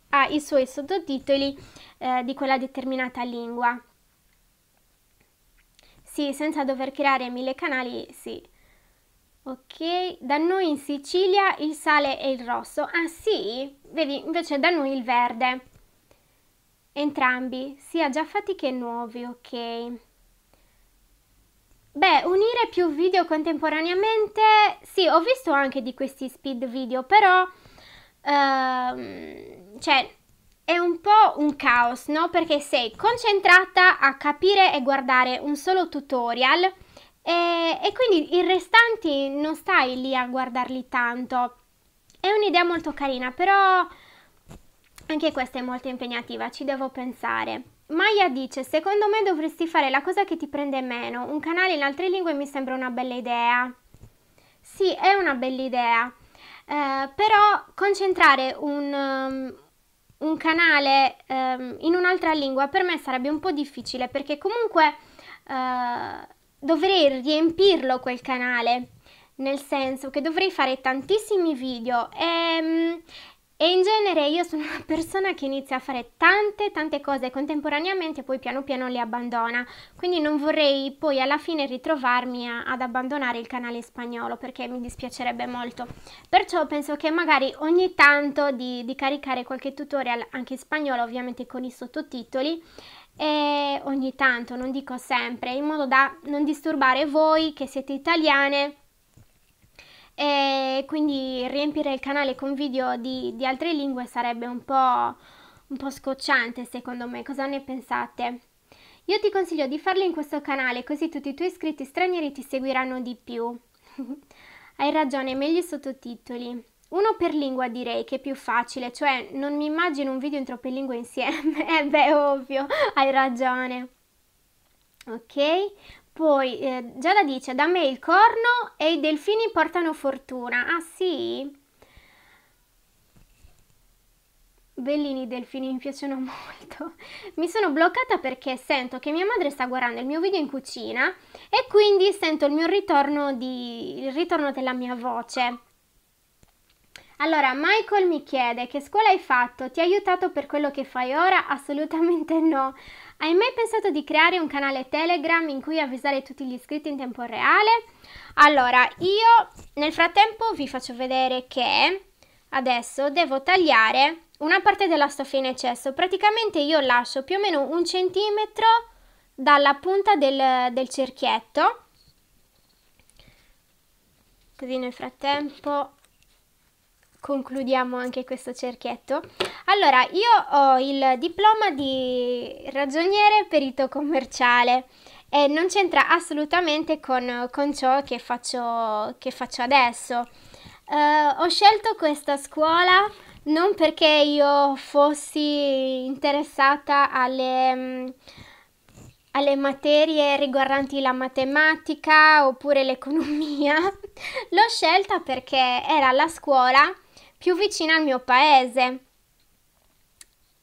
ha i suoi sottotitoli eh, di quella determinata lingua. Sì, senza dover creare mille canali, sì. Ok, da noi in Sicilia il sale è il rosso. Ah sì? Vedi, invece da noi il verde. Entrambi, sia già fatti che nuovi, ok. Beh, unire più video contemporaneamente, sì, ho visto anche di questi speed video, però, ehm, cioè, è un po' un caos, no? Perché sei concentrata a capire e guardare un solo tutorial, e, e quindi i restanti non stai lì a guardarli tanto. È un'idea molto carina, però anche questa è molto impegnativa, ci devo pensare. Maya dice, secondo me dovresti fare la cosa che ti prende meno, un canale in altre lingue mi sembra una bella idea. Sì, è una bella idea, eh, però concentrare un, um, un canale um, in un'altra lingua per me sarebbe un po' difficile perché comunque... Uh, dovrei riempirlo quel canale, nel senso che dovrei fare tantissimi video e, ehm, e, in genere io sono una persona che inizia a fare tante tante cose contemporaneamente e poi piano piano le abbandona, quindi non vorrei poi alla fine ritrovarmi a, ad abbandonare il canale spagnolo perché mi dispiacerebbe molto. Perciò penso che magari ogni tanto di, di caricare qualche tutorial anche in spagnolo, ovviamente con i sottotitoli, e ogni tanto, non dico sempre, in modo da non disturbare voi che siete italiane e quindi riempire il canale con video di, di altre lingue sarebbe un po', un po' scocciante secondo me, cosa ne pensate? Io ti consiglio di farlo in questo canale così tutti i tuoi iscritti stranieri ti seguiranno di più. Hai ragione, meglio i sottotitoli. Uno per lingua direi che è più facile, cioè non mi immagino un video in troppe lingue insieme. eh beh, ovvio, hai ragione. Ok? Poi eh, Giada dice, da me il corno e i delfini portano fortuna. Ah sì? Bellini i delfini, mi piacciono molto. Mi sono bloccata perché sento che mia madre sta guardando il mio video in cucina e quindi sento il mio ritorno, di, il ritorno della mia voce. Allora, Michael mi chiede che scuola hai fatto? Ti ha aiutato per quello che fai ora? Assolutamente no. Hai mai pensato di creare un canale Telegram in cui avvisare tutti gli iscritti in tempo reale? Allora, io nel frattempo vi faccio vedere che adesso devo tagliare una parte della stoffa in eccesso. Praticamente io lascio più o meno un centimetro dalla punta del, del cerchietto. Così nel frattempo concludiamo anche questo cerchietto. Allora, io ho il diploma di ragioniere perito commerciale e non c'entra assolutamente con, con ciò che faccio, che faccio adesso. Uh, ho scelto questa scuola non perché io fossi interessata alle, mm, alle materie riguardanti la matematica oppure l'economia, l'ho scelta perché era la scuola più vicina al mio paese.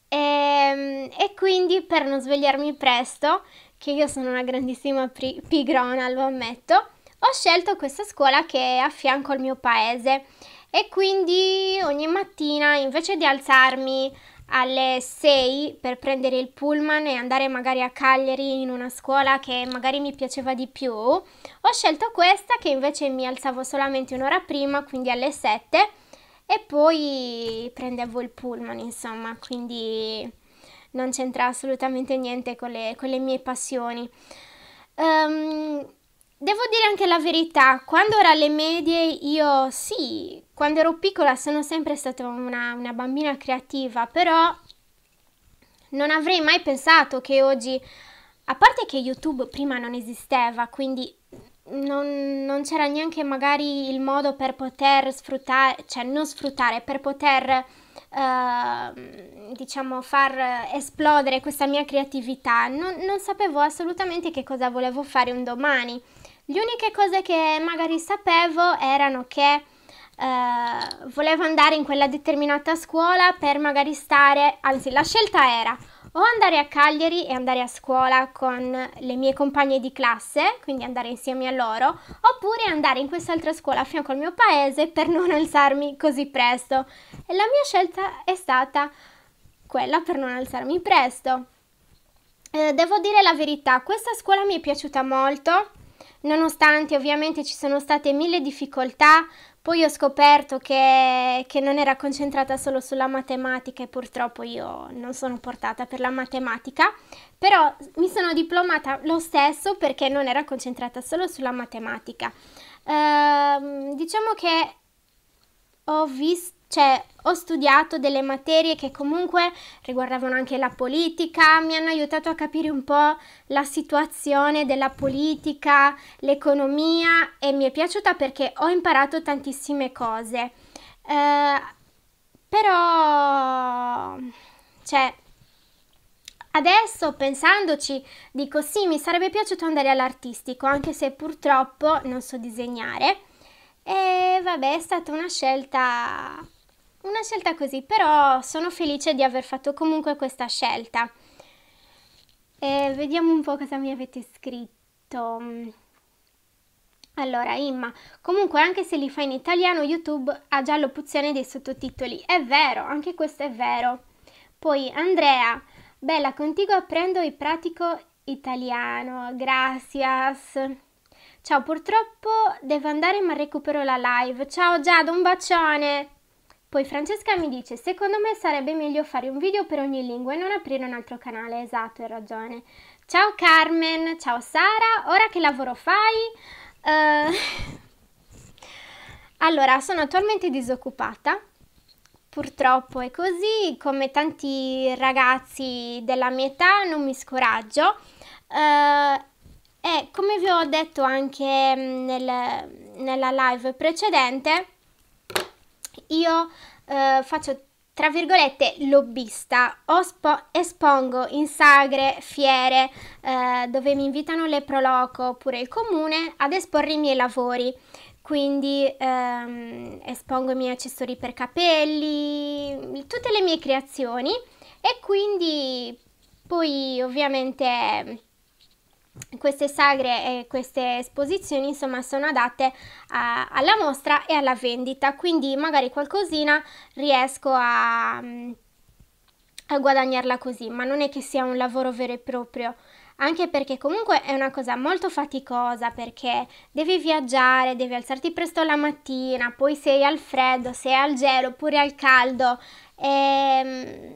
E, ehm, e quindi per non svegliarmi presto, che io sono una grandissima pigrona, lo ammetto, ho scelto questa scuola che è a fianco al mio paese e quindi ogni mattina invece di alzarmi alle 6 per prendere il pullman e andare magari a Cagliari in una scuola che magari mi piaceva di più, ho scelto questa che invece mi alzavo solamente un'ora prima, quindi alle 7 e poi prendevo il pullman, insomma, quindi non c'entra assolutamente niente con le, con le mie passioni. Um, devo dire anche la verità, quando ero alle medie io sì, quando ero piccola sono sempre stata una, una bambina creativa, però non avrei mai pensato che oggi, a parte che YouTube prima non esisteva, quindi non, non, c'era neanche magari il modo per poter sfruttare, cioè non sfruttare, per poter uh, diciamo far esplodere questa mia creatività. Non, non, sapevo assolutamente che cosa volevo fare un domani. Le uniche cose che magari sapevo erano che uh, volevo andare in quella determinata scuola per magari stare, anzi la scelta era o andare a Cagliari e andare a scuola con le mie compagne di classe, quindi andare insieme a loro, oppure andare in quest'altra scuola a fianco al mio paese per non alzarmi così presto. E la mia scelta è stata quella per non alzarmi presto. Eh, devo dire la verità, questa scuola mi è piaciuta molto, nonostante ovviamente ci sono state mille difficoltà, poi ho scoperto che, che, non era concentrata solo sulla matematica e purtroppo io non sono portata per la matematica, però mi sono diplomata lo stesso perché non era concentrata solo sulla matematica. Uh, diciamo che ho visto cioè, ho studiato delle materie che comunque riguardavano anche la politica, mi hanno aiutato a capire un po' la situazione della politica, l'economia e mi è piaciuta perché ho imparato tantissime cose. Eh, però, cioè, adesso pensandoci, dico sì, mi sarebbe piaciuto andare all'artistico, anche se purtroppo non so disegnare. E vabbè, è stata una scelta una scelta così, però sono felice di aver fatto comunque questa scelta. E vediamo un po' cosa mi avete scritto. Allora, Imma, comunque anche se li fai in italiano, YouTube ha già l'opzione dei sottotitoli. È vero, anche questo è vero. Poi Andrea, bella, contigo apprendo il pratico italiano. Gracias. Ciao, purtroppo devo andare ma recupero la live. Ciao Giada, un bacione. Poi Francesca mi dice, secondo me sarebbe meglio fare un video per ogni lingua e non aprire un altro canale. Esatto, hai ragione. Ciao Carmen, ciao Sara, ora che lavoro fai? Uh... allora, sono attualmente disoccupata. Purtroppo è così, come tanti ragazzi della mia età non mi scoraggio. Uh, e come vi ho detto anche mm, nel, nella live precedente, io eh, faccio tra virgolette lobbista, Ospo, espongo in sagre, fiere eh, dove mi invitano le Proloco oppure il comune ad esporre i miei lavori. Quindi ehm, espongo i miei accessori per capelli, tutte le mie creazioni e quindi poi ovviamente queste sagre e queste esposizioni insomma sono adatte a, alla mostra e alla vendita quindi magari qualcosina riesco a, a guadagnarla così ma non è che sia un lavoro vero e proprio anche perché comunque è una cosa molto faticosa perché devi viaggiare, devi alzarti presto la mattina, poi sei al freddo, sei al gelo oppure al caldo. E, ehm,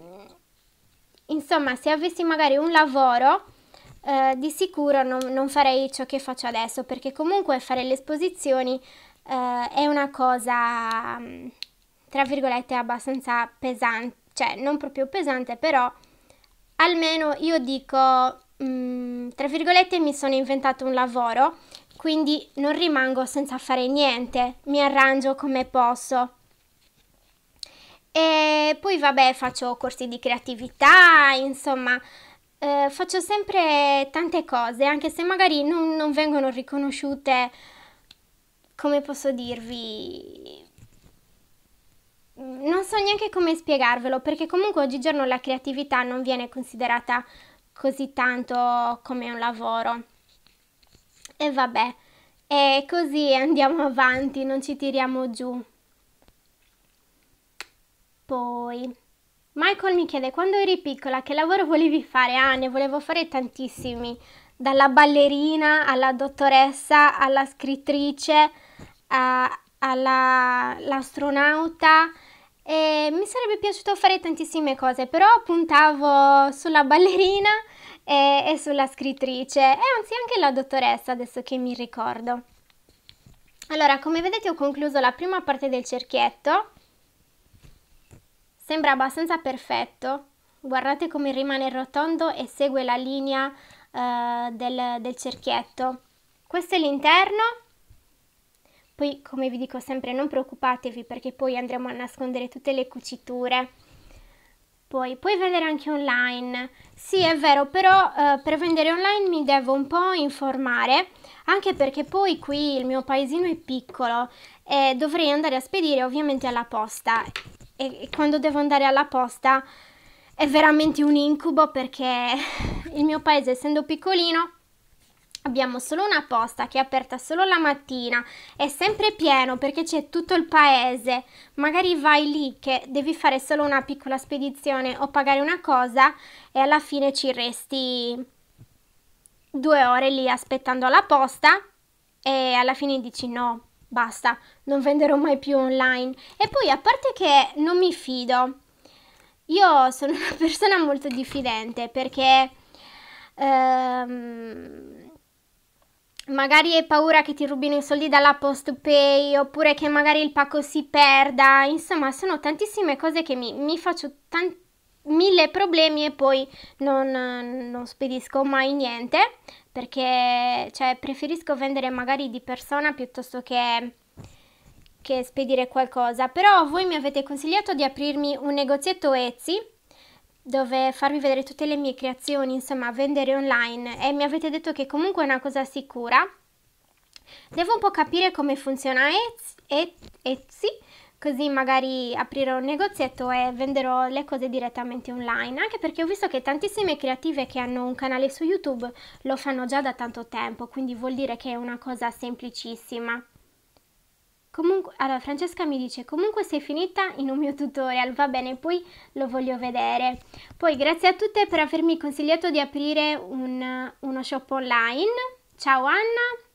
insomma, se avessi magari un lavoro eh, di sicuro non, non, farei ciò che faccio adesso perché comunque fare le esposizioni eh, è una cosa mm, tra virgolette, abbastanza pesante, cioè non proprio pesante, però almeno io dico, mh, mm, tra virgolette, mi sono inventato un lavoro, quindi non rimango senza fare niente, mi arrangio come posso. E poi vabbè faccio corsi di creatività, insomma eh, faccio sempre tante cose, anche se magari non, non vengono riconosciute, come posso dirvi, non so neanche come spiegarvelo, perché comunque oggigiorno la creatività non viene considerata così tanto come un lavoro. E vabbè, e così andiamo avanti, non ci tiriamo giù. Poi, Michael mi chiede, quando eri piccola che lavoro volevi fare? Ah, ne volevo fare tantissimi, dalla ballerina alla dottoressa, alla scrittrice, all'astronauta. E mi sarebbe piaciuto fare tantissime cose, però puntavo sulla ballerina e, e sulla scrittrice e anzi anche la dottoressa adesso che mi ricordo. Allora, come vedete ho concluso la prima parte del cerchietto. Sembra abbastanza perfetto. Guardate come rimane rotondo e segue la linea uh, del, del cerchietto. Questo è l'interno. Poi, come vi dico sempre, non preoccupatevi perché poi andremo a nascondere tutte le cuciture. Poi puoi vendere anche online. Sì, è vero, però eh, per vendere online mi devo un po' informare, anche perché poi qui il mio paesino è piccolo e dovrei andare a spedire ovviamente alla posta. E, quando devo andare alla posta è veramente un incubo perché il mio paese, essendo piccolino, Abbiamo solo una posta che è aperta solo la mattina, è sempre pieno perché c'è tutto il paese. Magari vai lì che devi fare solo una piccola spedizione o pagare una cosa e alla fine ci resti due ore lì aspettando la posta e alla fine dici no, basta, non venderò mai più online. E poi a parte che non mi fido, io sono una persona molto diffidente perché... Ehm, magari hai paura che ti rubino i soldi dalla post pay oppure che magari il pacco si perda, insomma sono tantissime cose che mi, mi faccio tanti mille problemi e poi non, non, spedisco mai niente perché cioè, preferisco vendere magari di persona piuttosto che, che spedire qualcosa. Però voi mi avete consigliato di aprirmi un negozietto Etsy dove farvi vedere tutte le mie creazioni, insomma, vendere online. E mi avete detto che comunque è una cosa sicura. Devo un po' capire come funziona Etsy, così magari aprirò un negozietto e venderò le cose direttamente online, anche perché ho visto che tantissime creative che hanno un canale su YouTube lo fanno già da tanto tempo, quindi vuol dire che è una cosa semplicissima. Comunque, allora Francesca mi dice comunque sei finita in un mio tutorial, va bene, poi lo voglio vedere. Poi grazie a tutte per avermi consigliato di aprire un, uno shop online. Ciao Anna,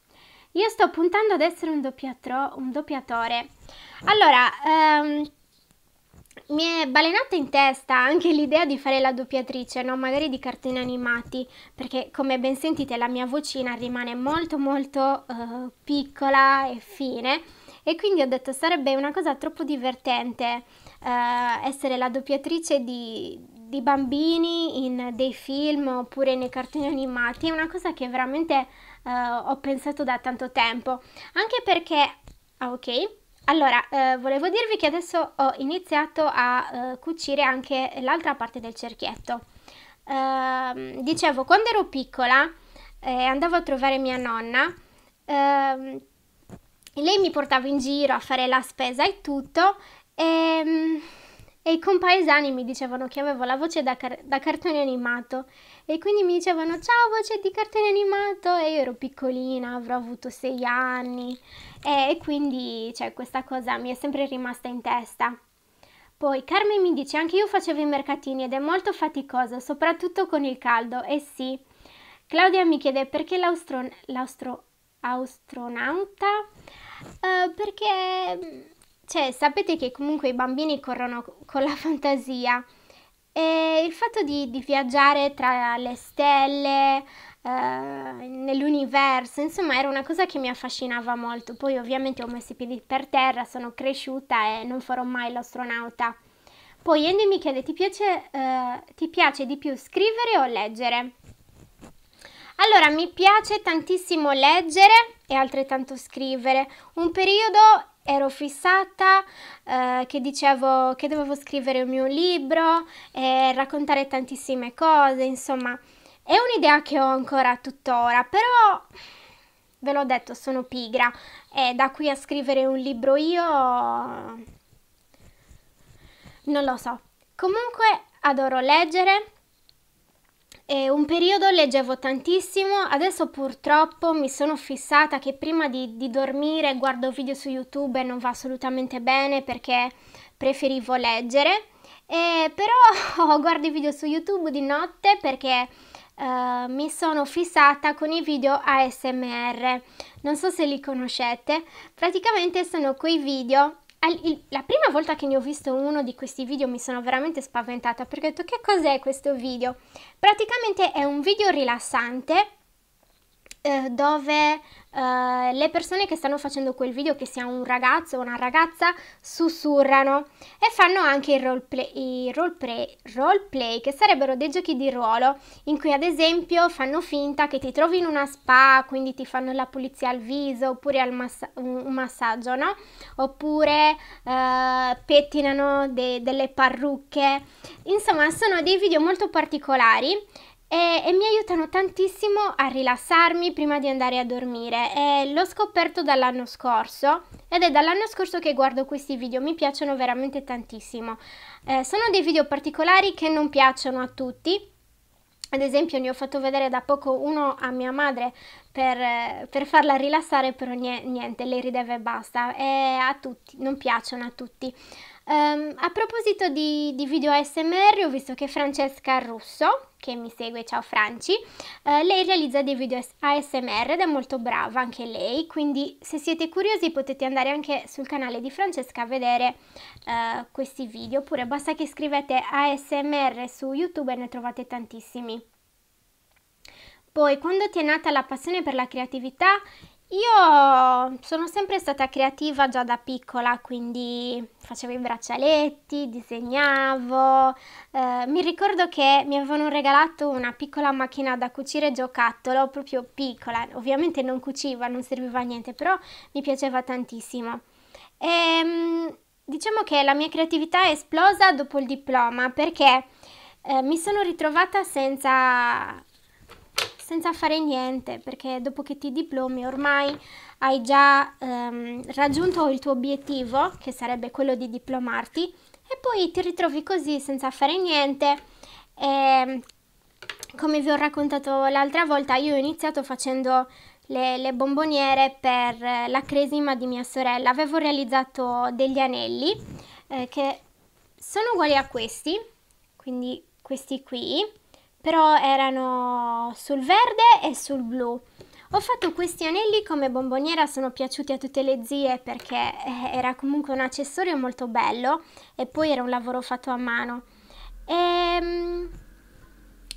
io sto puntando ad essere un, doppiatro, un doppiatore. Allora, um, mi è balenata in testa anche l'idea di fare la doppiatrice, no? magari di cartoni animati, perché come ben sentite la mia vocina rimane molto molto uh, piccola e fine e quindi ho detto sarebbe una cosa troppo divertente uh, essere la doppiatrice di, di, bambini in dei film oppure nei cartoni animati, è una cosa che veramente uh, ho pensato da tanto tempo, anche perché, ah, ok, allora, eh, volevo dirvi che adesso ho iniziato a eh, cucire anche l'altra parte del cerchietto. Eh, dicevo, quando ero piccola eh, andavo a trovare mia nonna, ehm, lei mi portava in giro a fare la spesa e tutto e, e i compaesani mi dicevano che avevo la voce da, car- da, cartone animato e quindi mi dicevano ciao voce di cartone animato e io ero piccolina, avrò avuto sei anni e, quindi cioè, questa cosa mi è sempre rimasta in testa. Poi Carmen mi dice anche io facevo i mercatini ed è molto faticoso, soprattutto con il caldo. E eh sì. Claudia mi chiede perché l'austro, l'austro, Uh, perché, cioè, sapete che comunque i bambini corrono con la fantasia e il fatto di, di viaggiare tra le stelle, eh, nell'universo, insomma era una cosa che mi affascinava molto. Poi ovviamente ho messo i piedi per terra, sono cresciuta e non farò mai l'astronauta. Poi Andy mi chiede, ti piace, eh, ti piace di più scrivere o leggere? Allora, mi piace tantissimo leggere e altrettanto scrivere. Un periodo ero fissata eh, che dicevo che dovevo scrivere un mio libro e raccontare tantissime cose, insomma, è un'idea che ho ancora tuttora, però ve l'ho detto, sono pigra e da qui a scrivere un libro io non lo so. Comunque adoro leggere e un periodo leggevo tantissimo, adesso purtroppo mi sono fissata che prima di, di dormire guardo video su YouTube e non va assolutamente bene perché preferivo leggere. E però guardo i video su YouTube di notte perché uh, mi sono fissata con i video ASMR. Non so se li conoscete, praticamente sono quei video la prima volta che ne ho visto uno di questi video mi sono veramente spaventata perché ho detto che cos'è questo video? Praticamente è un video rilassante eh, dove eh, le persone che stanno facendo quel video, che sia un ragazzo o una ragazza, sussurrano e fanno anche il roleplay, roleplay, roleplay, che sarebbero dei giochi di ruolo in cui ad esempio fanno finta che ti trovi in una spa, quindi ti fanno la pulizia al viso oppure al massa- un massaggio, no? Oppure eh, pettinano de- delle parrucche. Insomma, sono dei video molto particolari e, e, mi aiutano tantissimo a rilassarmi prima di andare a dormire. E l'ho scoperto dall'anno scorso ed è dall'anno scorso che guardo questi video, mi piacciono veramente tantissimo. Eh, sono dei video particolari che non piacciono a tutti. Ad esempio ne ho fatto vedere da poco uno a mia madre per, per farla rilassare, però niente, lei rideva e basta. E a tutti, non piacciono a tutti. Um, a proposito di, di, video ASMR, ho visto che Francesca Russo, che mi segue, ciao Franci, uh, lei realizza dei video ASMR ed è molto brava anche lei, quindi se siete curiosi potete andare anche sul canale di Francesca a vedere uh, questi video, oppure basta che scrivete ASMR su YouTube e ne trovate tantissimi. Poi, quando ti è nata la passione per la creatività, io sono sempre stata creativa già da piccola, quindi facevo i braccialetti, disegnavo. Eh, mi ricordo che mi avevano regalato una piccola macchina da cucire giocattolo, proprio piccola. Ovviamente non cuciva, non serviva a niente, però mi piaceva tantissimo. E, ehm, diciamo che la mia creatività è esplosa dopo il diploma perché eh, mi sono ritrovata senza senza fare niente, perché dopo che ti diplomi ormai hai già ehm, raggiunto il tuo obiettivo, che sarebbe quello di diplomarti, e poi ti ritrovi così senza fare niente. E, come vi ho raccontato l'altra volta, io ho iniziato facendo le, le, bomboniere per la cresima di mia sorella. Avevo realizzato degli anelli eh, che sono uguali a questi, quindi questi qui però erano sul verde e sul blu. Ho fatto questi anelli come bomboniera, sono piaciuti a tutte le zie perché eh, era comunque un accessorio molto bello e poi era un lavoro fatto a mano. E, ehm,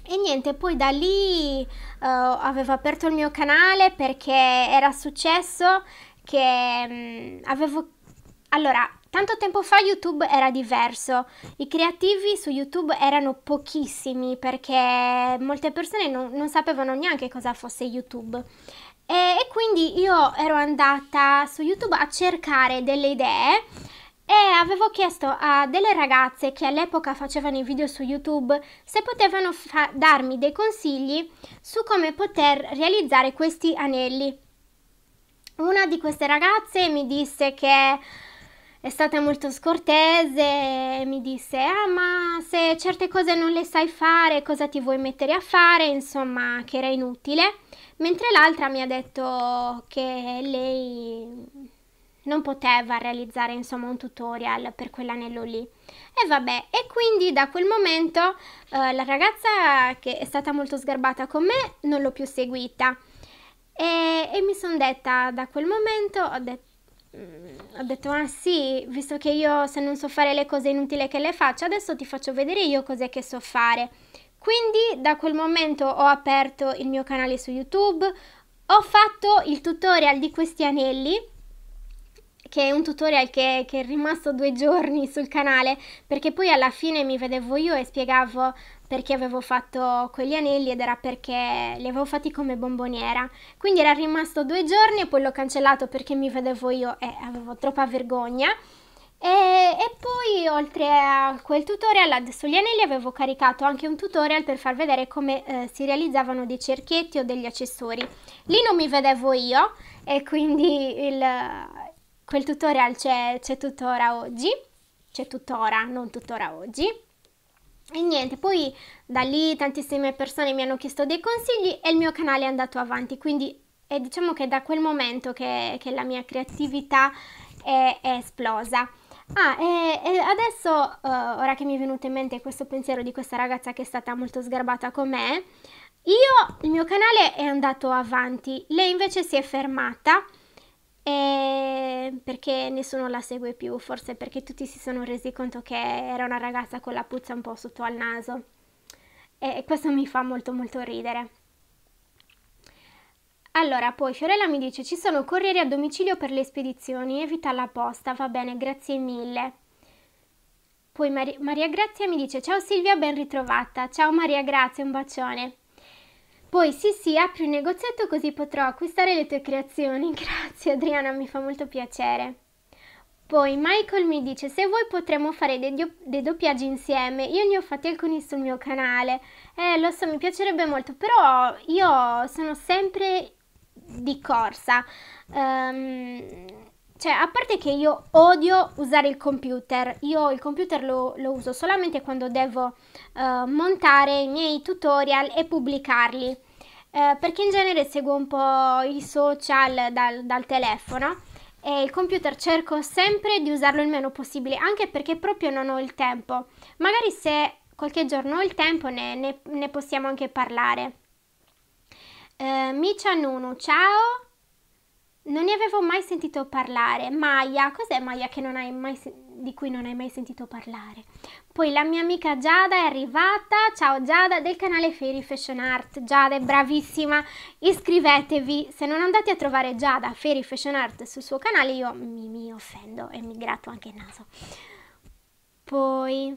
e niente, poi da lì uh, avevo aperto il mio canale perché era successo che um, avevo... Allora, Tanto tempo fa YouTube era diverso, i creativi su YouTube erano pochissimi perché molte persone non, non sapevano neanche cosa fosse YouTube. E, e quindi io ero andata su YouTube a cercare delle idee e avevo chiesto a delle ragazze che all'epoca facevano i video su YouTube se potevano darmi dei consigli su come poter realizzare questi anelli. Una di queste ragazze mi disse che è stata molto scortese e mi disse ah ma se certe cose non le sai fare cosa ti vuoi mettere a fare? Insomma che era inutile. Mentre l'altra mi ha detto che lei non poteva realizzare insomma un tutorial per quell'anello lì. E vabbè e quindi da quel momento eh, la ragazza che è stata molto sgarbata con me non l'ho più seguita. E, e mi sono detta da quel momento ho detto ho detto, ah sì, visto che io se non so fare le cose inutili che le faccio, adesso ti faccio vedere io cos'è che so fare. Quindi da quel momento ho aperto il mio canale su YouTube, ho fatto il tutorial di questi anelli, che è un tutorial che, che, è rimasto due giorni sul canale, perché poi alla fine mi vedevo io e spiegavo perché avevo fatto quegli anelli ed era perché li avevo fatti come bomboniera. Quindi era rimasto due giorni e poi l'ho cancellato perché mi vedevo io e avevo troppa vergogna. E, e, poi oltre a quel tutorial sugli anelli avevo caricato anche un tutorial per far vedere come eh, si realizzavano dei cerchietti o degli accessori. Lì non mi vedevo io e quindi il, quel tutorial c'è, tuttora oggi, c'è tuttora, non tuttora oggi. E niente, poi da lì tantissime persone mi hanno chiesto dei consigli e il mio canale è andato avanti, quindi è diciamo che da quel momento che, che la mia creatività è, è esplosa. Ah, e, e adesso, uh, ora che mi è venuto in mente questo pensiero di questa ragazza che è stata molto sgarbata con me, io, il mio canale è andato avanti, lei invece si è fermata perché nessuno la segue più, forse perché tutti si sono resi conto che era una ragazza con la puzza un po' sotto al naso e questo mi fa molto molto ridere. Allora, poi Fiorella mi dice ci sono corrieri a domicilio per le spedizioni, evita la posta, va bene, grazie mille. Poi Mar Maria Grazia mi dice ciao Silvia, ben ritrovata. Ciao Maria Grazia, un bacione. Poi sì sì, apri un negozietto così potrò acquistare le tue creazioni. Grazie Adriana, mi fa molto piacere. Poi Michael mi dice se vuoi potremmo fare dei, dei, doppiaggi insieme, io ne ho fatti alcuni sul mio canale. Eh, lo so, mi piacerebbe molto, però io sono sempre di corsa. Um, cioè, a parte che io odio usare il computer, io il computer lo, lo uso solamente quando devo uh, montare i miei tutorial e pubblicarli, uh, perché in genere seguo un po' i social dal, dal telefono e il computer cerco sempre di usarlo il meno possibile, anche perché proprio non ho il tempo. Magari se qualche giorno ho il tempo ne, ne, ne possiamo anche parlare. Uh, Micia Nunu, ciao! Non ne avevo mai sentito parlare. Maya, cos'è Maya di cui non hai mai sentito parlare? Poi la mia amica Giada è arrivata. Ciao Giada del canale Fairy Fashion Art. Giada è bravissima. Iscrivetevi. Se non andate a trovare Giada Fairy Fashion Art sul suo canale io mi, mi offendo e mi gratto anche il naso. Poi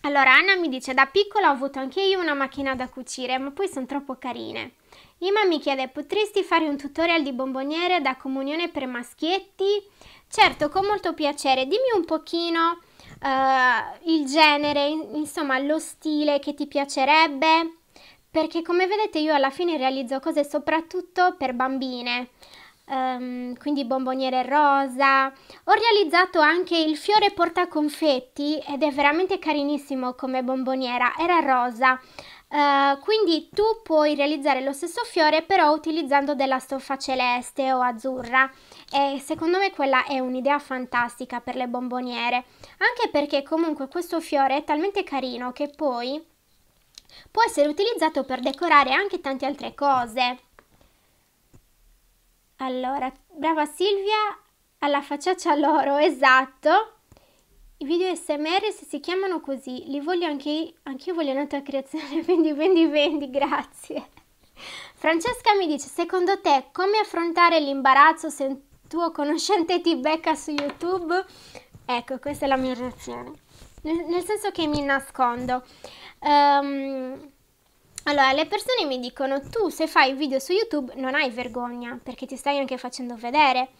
allora Anna mi dice da piccola ho avuto anche io una macchina da cucire, ma poi sono troppo carine. Ima mi chiede potresti fare un tutorial di bomboniere da comunione per maschietti? Certo, con molto piacere. Dimmi un pochino uh, il genere, insomma lo stile che ti piacerebbe, perché come vedete io alla fine realizzo cose soprattutto per bambine. Um, quindi bomboniere rosa. Ho realizzato anche il fiore portaconfetti ed è veramente carinissimo come bomboniera, era rosa. Uh, quindi tu puoi realizzare lo stesso fiore però utilizzando della stoffa celeste o azzurra. E secondo me quella è un'idea fantastica per le bomboniere. Anche perché comunque questo fiore è talmente carino che poi può essere utilizzato per decorare anche tante altre cose. Allora brava Silvia alla facciaccia loro esatto i video SMR se si chiamano così, li voglio anche anche io voglio una tua creazione, vendi, vendi, vendi, grazie. Francesca mi dice, secondo te come affrontare l'imbarazzo se un tuo conoscente ti becca su YouTube? Ecco, questa è la mia reazione. Nel, nel senso che mi nascondo. Um, allora, le persone mi dicono, tu se fai video su YouTube non hai vergogna, perché ti stai anche facendo vedere.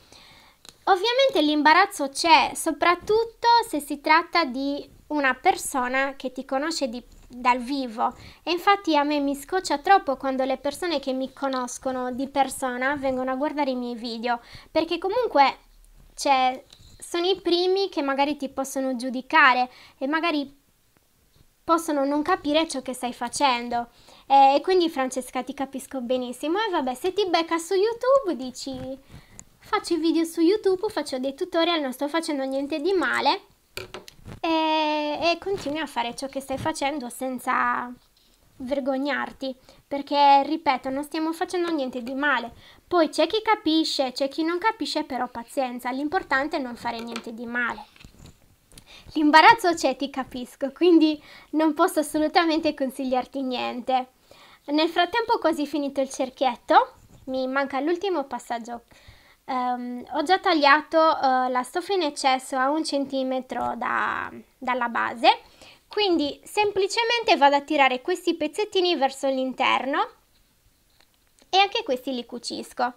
Ovviamente l'imbarazzo c'è, soprattutto se si tratta di una persona che ti conosce di, dal vivo. E infatti a me mi scoccia troppo quando le persone che mi conoscono di persona vengono a guardare i miei video perché comunque cioè, sono i primi che magari ti possono giudicare e magari possono non capire ciò che stai facendo. E quindi Francesca ti capisco benissimo. E vabbè se ti becca su YouTube dici faccio i video su YouTube, faccio dei tutorial, non sto facendo niente di male e, e continui a fare ciò che stai facendo senza vergognarti perché ripeto non stiamo facendo niente di male poi c'è chi capisce c'è chi non capisce però pazienza l'importante è non fare niente di male l'imbarazzo c'è, ti capisco, quindi non posso assolutamente consigliarti niente. Nel frattempo ho quasi finito il cerchietto, mi manca l'ultimo passaggio. Um, ho già tagliato uh, la stoffa in eccesso a un centimetro da, dalla base, quindi semplicemente vado a tirare questi pezzettini verso l'interno e anche questi li cucisco.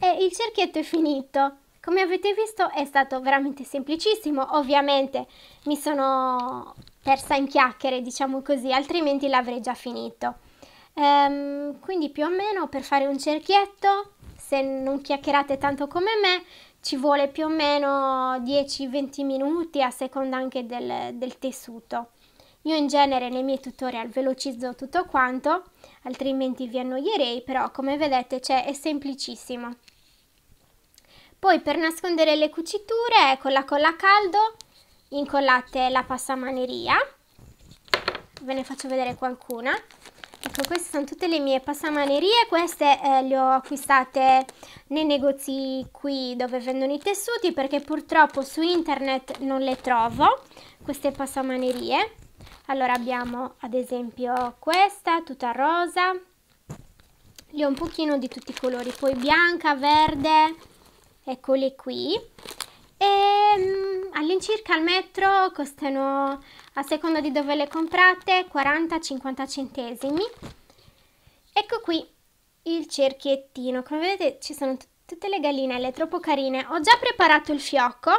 E il cerchietto è finito. Come avete visto è stato veramente semplicissimo, ovviamente mi sono persa in chiacchiere, diciamo così, altrimenti l'avrei già finito. Ehm, quindi più o meno per fare un cerchietto, se non chiacchierate tanto come me, ci vuole più o meno 10-20 minuti a seconda anche del, del tessuto. Io in genere nei miei tutorial velocizzo tutto quanto, altrimenti vi annoierei, però come vedete cioè, è semplicissimo. Poi per nascondere le cuciture con la colla a caldo incollate la passamaneria. Ve ne faccio vedere qualcuna. Ecco, queste sono tutte le mie passamanerie, queste eh, le ho acquistate nei negozi qui dove vendono i tessuti perché purtroppo su internet non le trovo, queste passamanerie. Allora abbiamo ad esempio questa, tutta rosa, li ho un pochino di tutti i colori, poi bianca, verde, eccoli qui e um, all'incirca al metro costano a seconda di dove le comprate 40-50 centesimi. Ecco qui il cerchiettino. Come vedete ci sono tutte le gallinelle troppo carine. Ho già preparato il fiocco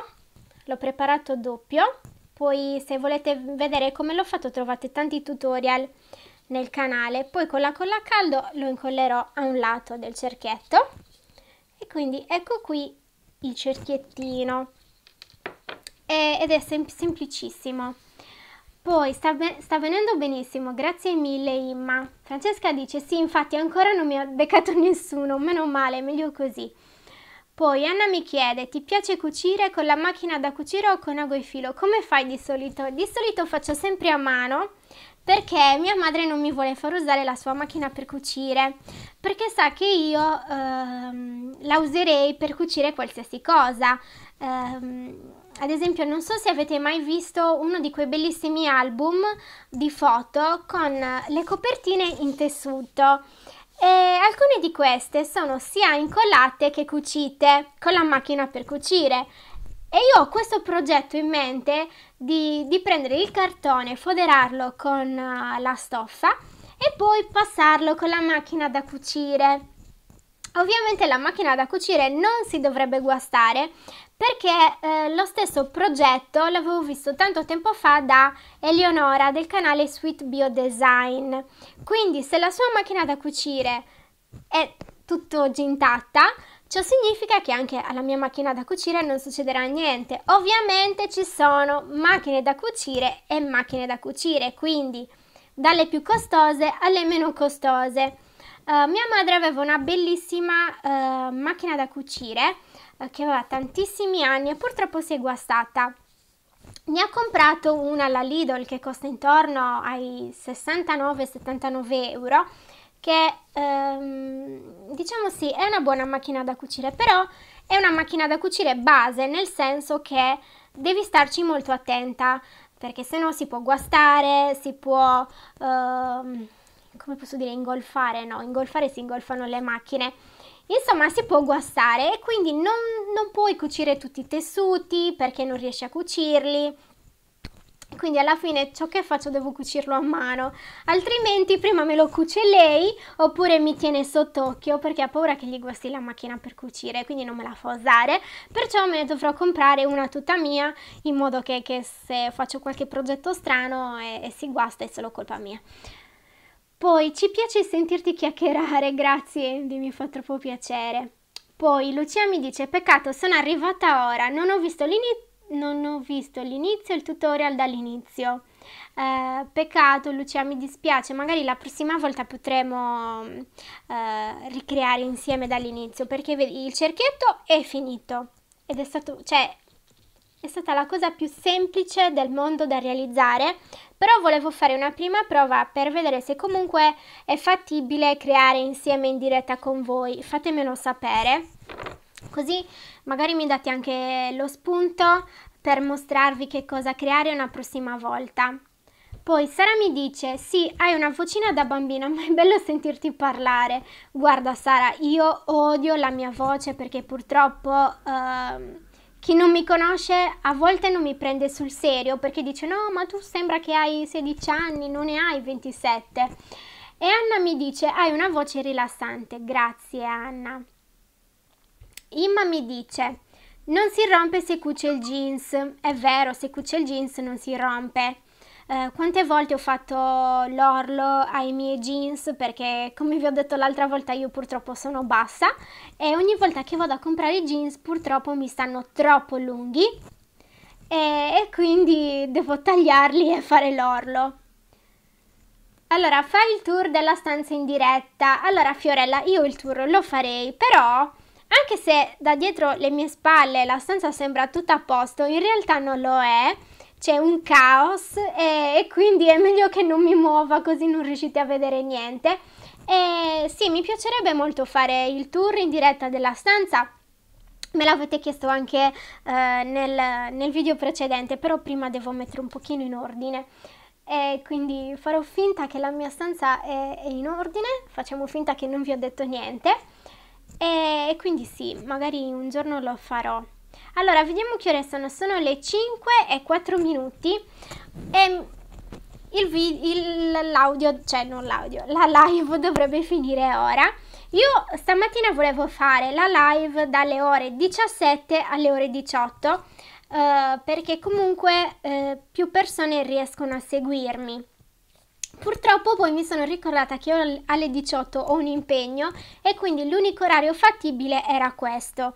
l'ho preparato doppio. Poi se volete vedere come l'ho fatto trovate tanti tutorial nel canale. Poi con la colla a caldo lo incollerò a un lato del cerchietto. E quindi ecco qui il cerchiettino. Ed è sem semplicissimo poi sta, sta, venendo benissimo, grazie mille Imma. Francesca dice sì, infatti ancora non mi ha beccato nessuno, meno male, meglio così. Poi Anna mi chiede, ti piace cucire con la macchina da cucire o con ago e filo? Come fai di solito? Di solito faccio sempre a mano perché mia madre non mi vuole far usare la sua macchina per cucire perché sa che io ehm, la userei per cucire qualsiasi cosa. Ehm, ad esempio, non so se avete mai visto uno di quei bellissimi album di foto con le copertine in tessuto. E alcune di queste sono sia incollate che cucite con la macchina per cucire e io ho questo progetto in mente di, di prendere il cartone, foderarlo con uh, la stoffa e poi passarlo con la macchina da cucire. Ovviamente la macchina da cucire non si dovrebbe guastare perché eh, lo stesso progetto l'avevo visto tanto tempo fa da Eleonora del canale Sweet Bio Design. Quindi se la sua macchina da cucire è tutto intatta, Ciò significa che anche alla mia macchina da cucire non succederà niente. Ovviamente ci sono macchine da cucire e macchine da cucire, quindi dalle più costose alle meno costose. Uh, mia madre aveva una bellissima uh, macchina da cucire che aveva tantissimi anni e purtroppo si è guastata. Ne ha comprato una alla Lidl che costa intorno ai 69-79 euro che ehm, diciamo sì è una buona macchina da cucire però è una macchina da cucire base nel senso che devi starci molto attenta perché se no si può guastare si può ehm, come posso dire ingolfare no ingolfare si ingolfano le macchine insomma si può guastare e quindi non, non puoi cucire tutti i tessuti perché non riesci a cucirli. Quindi alla fine ciò che faccio devo cucirlo a mano, altrimenti prima me lo cuce lei oppure mi tiene sott'occhio perché ha paura che gli guasti la macchina per cucire, quindi non me la fa usare, perciò me ne dovrò comprare una tutta mia in modo che, che se faccio qualche progetto strano e, e si guasta è solo colpa mia. Poi ci piace sentirti chiacchierare, grazie, mi fa troppo piacere. Poi Lucia mi dice, peccato, sono arrivata ora, non ho visto l'inizio non ho visto l'inizio, il tutorial dall'inizio. Eh, peccato Lucia, mi dispiace, magari la prossima volta potremo eh, ricreare insieme dall'inizio perché vedi il cerchietto è finito ed è stato, cioè, è stata la cosa più semplice del mondo da realizzare, però volevo fare una prima prova per vedere se comunque è fattibile creare insieme in diretta con voi. Fatemelo sapere, così magari mi date anche lo spunto per mostrarvi che cosa creare una prossima volta. Poi Sara mi dice, sì, hai una vocina da bambina, ma è bello sentirti parlare. Guarda Sara, io odio la mia voce perché purtroppo uh, chi non mi conosce a volte non mi prende sul serio perché dice, no, ma tu sembra che hai 16 anni, non ne hai 27. E Anna mi dice, hai una voce rilassante. Grazie Anna. Imma mi dice, non si rompe se cuce il jeans. È vero, se cuce il jeans non si rompe. Eh, quante volte ho fatto l'orlo ai miei jeans perché come vi ho detto l'altra volta io purtroppo sono bassa e ogni volta che vado a comprare i jeans purtroppo mi stanno troppo lunghi e, e quindi devo tagliarli e fare l'orlo. Allora, fai il tour della stanza in diretta. Allora, Fiorella, io il tour lo farei, però anche se da dietro le mie spalle la stanza sembra tutta a posto, in realtà non lo è c'è un caos e, e, quindi è meglio che non mi muova così non riuscite a vedere niente. E sì, mi piacerebbe molto fare il tour in diretta della stanza. Me l'avete chiesto anche eh, nel, nel video precedente, però prima devo mettere un pochino in ordine e quindi farò finta che la mia stanza è, è, in ordine, facciamo finta che non vi ho detto niente e, e quindi sì, magari un giorno lo farò. Allora, vediamo che ore sono. Sono le 5 e 4 minuti. E l'audio, cioè non l'audio, la live dovrebbe finire ora. Io stamattina volevo fare la live dalle ore 17 alle ore 18 eh, perché comunque eh, più persone riescono a seguirmi. Purtroppo poi mi sono ricordata che alle 18 ho un impegno e quindi l'unico orario fattibile era questo.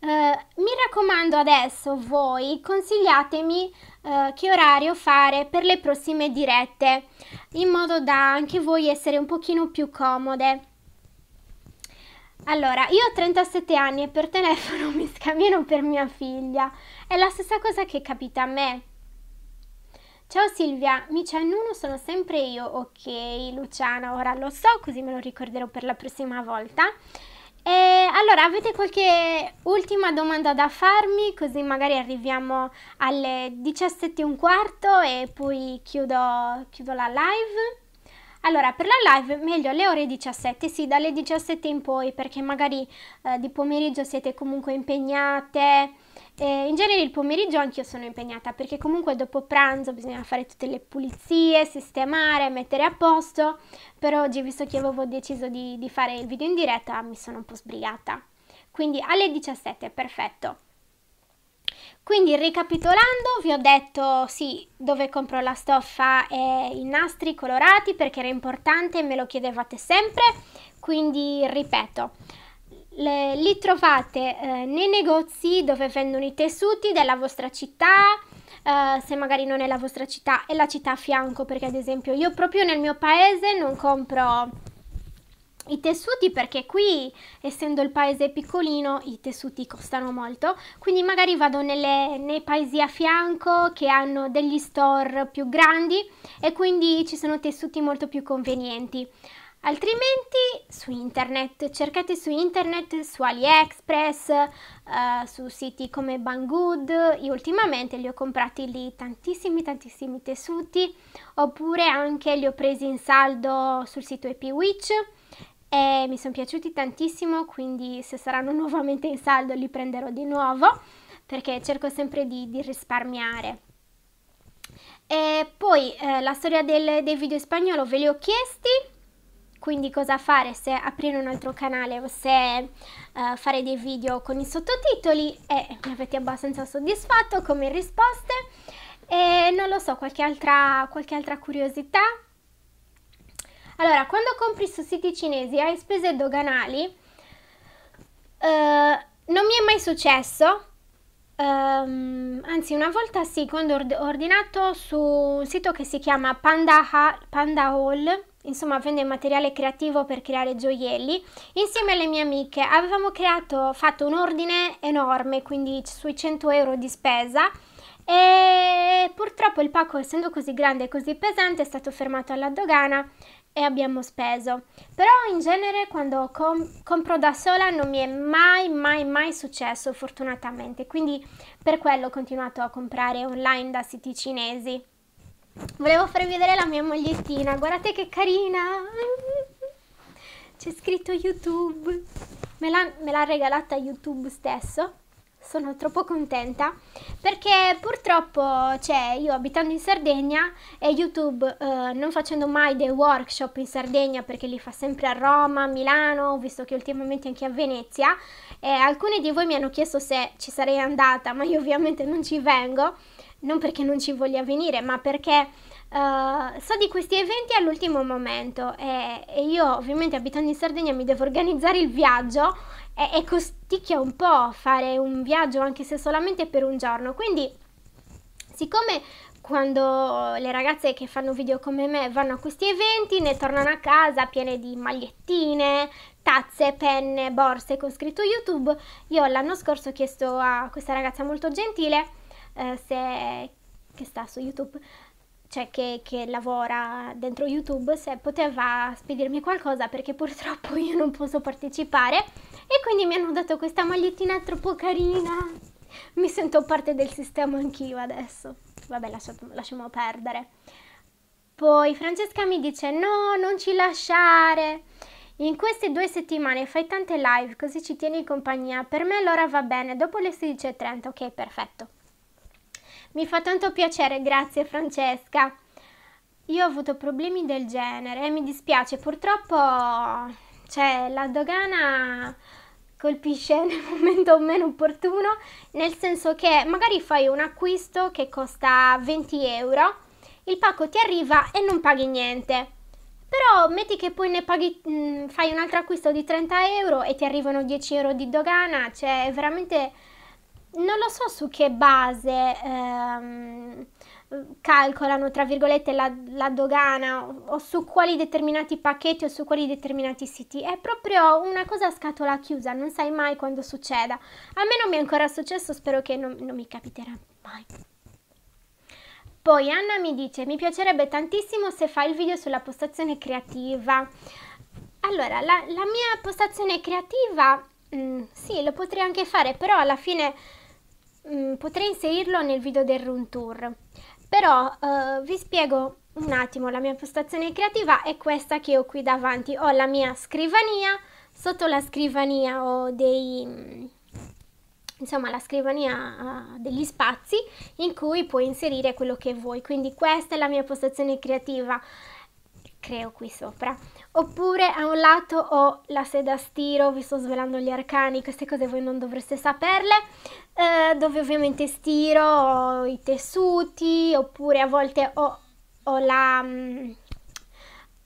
Uh, mi raccomando adesso voi consigliatemi uh, che orario fare per le prossime dirette in modo da anche voi essere un pochino più comode. Allora, io ho 37 anni e per telefono mi scambiano per mia figlia. È la stessa cosa che capita a me. Ciao Silvia, mi c'è Nuno, sono sempre io. Ok, Luciana, ora lo so, così me lo ricorderò per la prossima volta. E allora, avete qualche ultima domanda da farmi? Così magari arriviamo alle 17 e un quarto e poi chiudo, chiudo la live. Allora, per la live meglio alle ore 17, sì, dalle 17 in poi, perché magari eh, di pomeriggio siete comunque impegnate. E in genere il pomeriggio anche io sono impegnata, perché comunque dopo pranzo bisogna fare tutte le pulizie, sistemare, mettere a posto. Per oggi, visto che avevo deciso di, di fare il video in diretta, mi sono un po' sbrigata. Quindi alle 17, perfetto. Quindi ricapitolando vi ho detto sì dove compro la stoffa e i nastri colorati perché era importante me lo chiedevate sempre quindi ripeto le, li trovate eh, nei negozi dove vendono i tessuti della vostra città Uh, se magari non è la vostra città, è la città a fianco, perché ad esempio io proprio nel mio paese non compro i tessuti perché qui essendo il paese piccolino i tessuti costano molto. Quindi magari vado nelle, nei paesi a fianco che hanno degli store più grandi e quindi ci sono tessuti molto più convenienti altrimenti su internet cercate su internet su AliExpress uh, su siti come Banggood. Io ultimamente li ho comprati lì tantissimi tantissimi tessuti oppure anche li ho presi in saldo sul sito EpiWitch e mi sono piaciuti tantissimo quindi se saranno nuovamente in saldo li prenderò di nuovo perché cerco sempre di, di risparmiare. E poi eh, la storia del, dei video in spagnolo ve li ho chiesti quindi cosa fare se aprire un altro canale o se uh, fare dei video con i sottotitoli? E mi avete abbastanza soddisfatto come risposte. E non lo so qualche altra, qualche altra curiosità? Allora, quando compri su siti cinesi hai spese doganali, uh, non mi è mai successo, um, anzi una volta sì, quando ho ordinato su un sito che si chiama Panda, ha Panda Hall, insomma vende materiale creativo per creare gioielli, insieme alle mie amiche avevamo creato, fatto un ordine enorme, quindi sui 100 euro di spesa, e purtroppo il pacco essendo così grande e così pesante è stato fermato alla dogana e abbiamo speso. Però in genere quando com- compro da sola non mi è mai mai mai successo fortunatamente, quindi per quello ho continuato a comprare online da siti cinesi. Volevo farvi vedere la mia magliettina, guardate che carina! C'è scritto YouTube, me l'ha, regalata YouTube stesso. Sono troppo contenta. Perché purtroppo cioè, io abitando in Sardegna e YouTube eh, non facendo mai dei workshop in Sardegna perché li fa sempre a Roma, a Milano, visto che ultimamente anche a Venezia. E alcuni di voi mi hanno chiesto se ci sarei andata ma io ovviamente non ci vengo non perché non ci voglia venire ma perché Uh, so di questi eventi all'ultimo momento e, e, io ovviamente abitando in Sardegna mi devo organizzare il viaggio e, e costicchia un po' fare un viaggio anche se solamente per un giorno. Quindi, siccome quando le ragazze che fanno video come me vanno a questi eventi ne tornano a casa piene di magliettine, tazze, penne, borse con scritto YouTube, io l'anno scorso ho chiesto a questa ragazza molto gentile eh, se, che sta su YouTube cioè che, che, lavora dentro YouTube, se poteva spedirmi qualcosa perché purtroppo io non posso partecipare e quindi mi hanno dato questa magliettina troppo carina. Mi sento parte del sistema anch'io adesso. Vabbè, lasciamo, lasciamo perdere. Poi Francesca mi dice no, non ci lasciare. In queste due settimane fai tante live così ci tieni in compagnia. Per me l'ora va bene, dopo le 16.30. Ok, perfetto. Mi fa tanto piacere, grazie Francesca. Io ho avuto problemi del genere e mi dispiace, purtroppo cioè, la dogana colpisce nel momento meno opportuno, nel senso che magari fai un acquisto che costa 20 euro, il pacco ti arriva e non paghi niente. Però metti che poi ne paghi, mh, mm, fai un altro acquisto di 30 euro e ti arrivano 10 euro di dogana, cioè veramente non lo so su che base ehm, calcolano, tra virgolette, la, la, dogana o su quali determinati pacchetti o su quali determinati siti. È proprio una cosa a scatola chiusa, non sai mai quando succeda. A me non mi è ancora successo, spero che non, non mi capiterà mai. Poi Anna mi dice, mi piacerebbe tantissimo se fai il video sulla postazione creativa. Allora, la, la mia postazione creativa, mh, mm, sì, lo potrei anche fare, però alla fine mm, potrei inserirlo nel video del room tour. Però uh, vi spiego un attimo, la mia postazione creativa è questa che ho qui davanti. Ho la mia scrivania, sotto la scrivania ho dei... Mm, insomma la scrivania ha degli spazi in cui puoi inserire quello che vuoi. Quindi questa è la mia postazione creativa creo qui sopra. Oppure a un lato ho la seda stiro, vi sto svelando gli arcani, queste cose voi non dovreste saperle, eh, dove ovviamente stiro ho i tessuti, oppure a volte ho, ho, la, mm,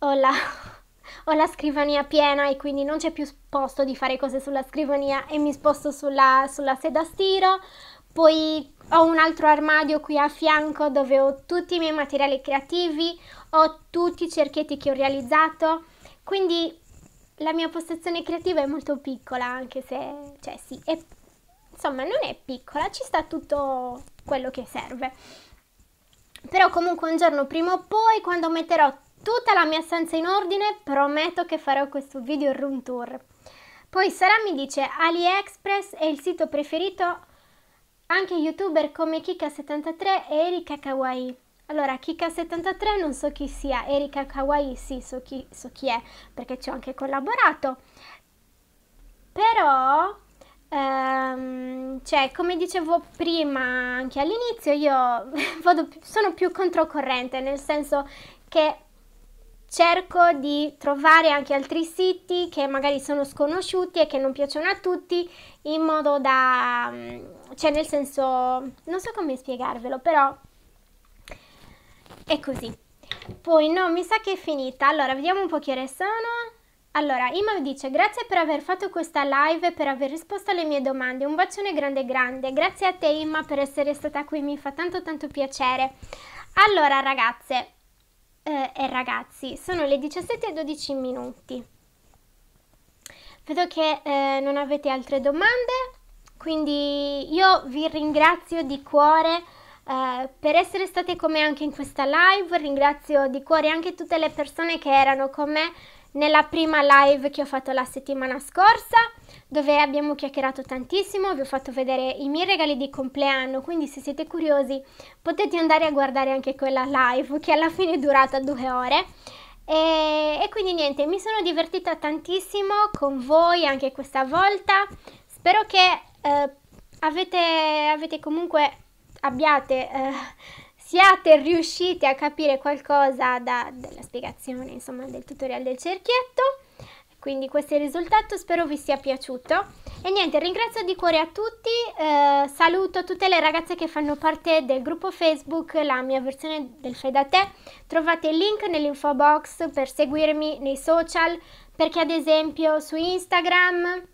ho, la, ho la scrivania piena e quindi non c'è più posto di fare cose sulla scrivania e mi sposto sulla, sulla seda stiro. Poi ho un altro armadio qui a fianco dove ho tutti i miei materiali creativi, ho tutti i cerchietti che ho realizzato, quindi la mia postazione creativa è molto piccola, anche se, cioè sì, è, insomma non è piccola, ci sta tutto quello che serve. Però comunque un giorno prima o poi, quando metterò tutta la mia stanza in ordine, prometto che farò questo video room tour. Poi Sara mi dice AliExpress è il sito preferito anche youtuber come Kika73 e Erika Kawaii. Allora, Kika73 non so chi sia, Erika Kawaii sì, so chi, so chi è, perché ci ho anche collaborato. Però, ehm, cioè, come dicevo prima anche all'inizio, io vado, sono più controcorrente, nel senso che cerco di trovare anche altri siti che magari sono sconosciuti e che non piacciono a tutti in modo da cioè nel senso non so come spiegarvelo però è così. Poi no, mi sa che è finita. Allora, vediamo un po' che ore sono. Allora, Ima dice grazie per aver fatto questa live e per aver risposto alle mie domande. Un bacione grande grande. Grazie a te Ima per essere stata qui, mi fa tanto tanto piacere. Allora ragazze eh, e ragazzi, sono le 17 e 12 minuti. Vedo che eh, non avete altre domande, quindi io vi ringrazio di cuore uh, per essere state con me anche in questa live. Ringrazio di cuore anche tutte le persone che erano con me nella prima live che ho fatto la settimana scorsa, dove abbiamo chiacchierato tantissimo, vi ho fatto vedere i miei regali di compleanno, quindi se siete curiosi potete andare a guardare anche quella live che alla fine è durata due ore. E, e quindi niente, mi sono divertita tantissimo con voi anche questa volta. Spero che eh, avete, avete comunque abbiate eh, siate riusciti a capire qualcosa da, dalla spiegazione, insomma, del tutorial del cerchietto. Quindi questo è il risultato, spero vi sia piaciuto. E niente, ringrazio di cuore a tutti, eh, saluto tutte le ragazze che fanno parte del gruppo Facebook, la mia versione del Fai da te. Trovate il link nell'info box per seguirmi nei social, perché ad esempio su Instagram,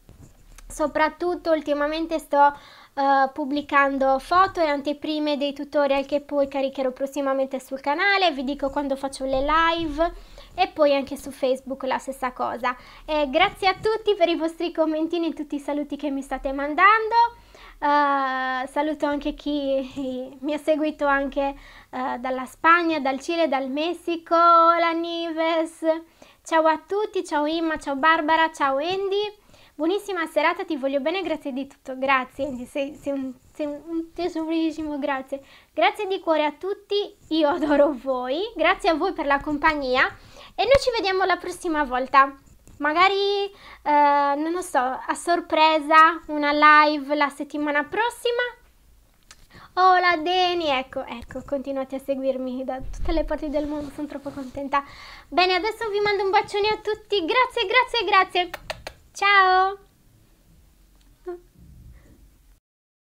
soprattutto ultimamente sto uh, pubblicando foto e anteprime dei tutorial che poi caricherò prossimamente sul canale, vi dico quando faccio le live e poi anche su Facebook la stessa cosa. E grazie a tutti per i vostri commentini e tutti i saluti che mi state mandando. Uh, saluto anche chi mi ha seguito anche uh, dalla Spagna, dal Cile, dal Messico, la Nives. Ciao a tutti, ciao Imma, ciao Barbara, ciao Andy. Buonissima serata, ti voglio bene, grazie di tutto, grazie, sei, sei un, sei un tesorissimo, grazie. Grazie di cuore a tutti, io adoro voi, grazie a voi per la compagnia e noi ci vediamo la prossima volta. Magari, eh, non lo so, a sorpresa, una live la settimana prossima. Hola Deni, ecco, ecco, continuate a seguirmi da tutte le parti del mondo, sono troppo contenta. Bene, adesso vi mando un bacione a tutti, grazie, grazie, grazie. Ciao!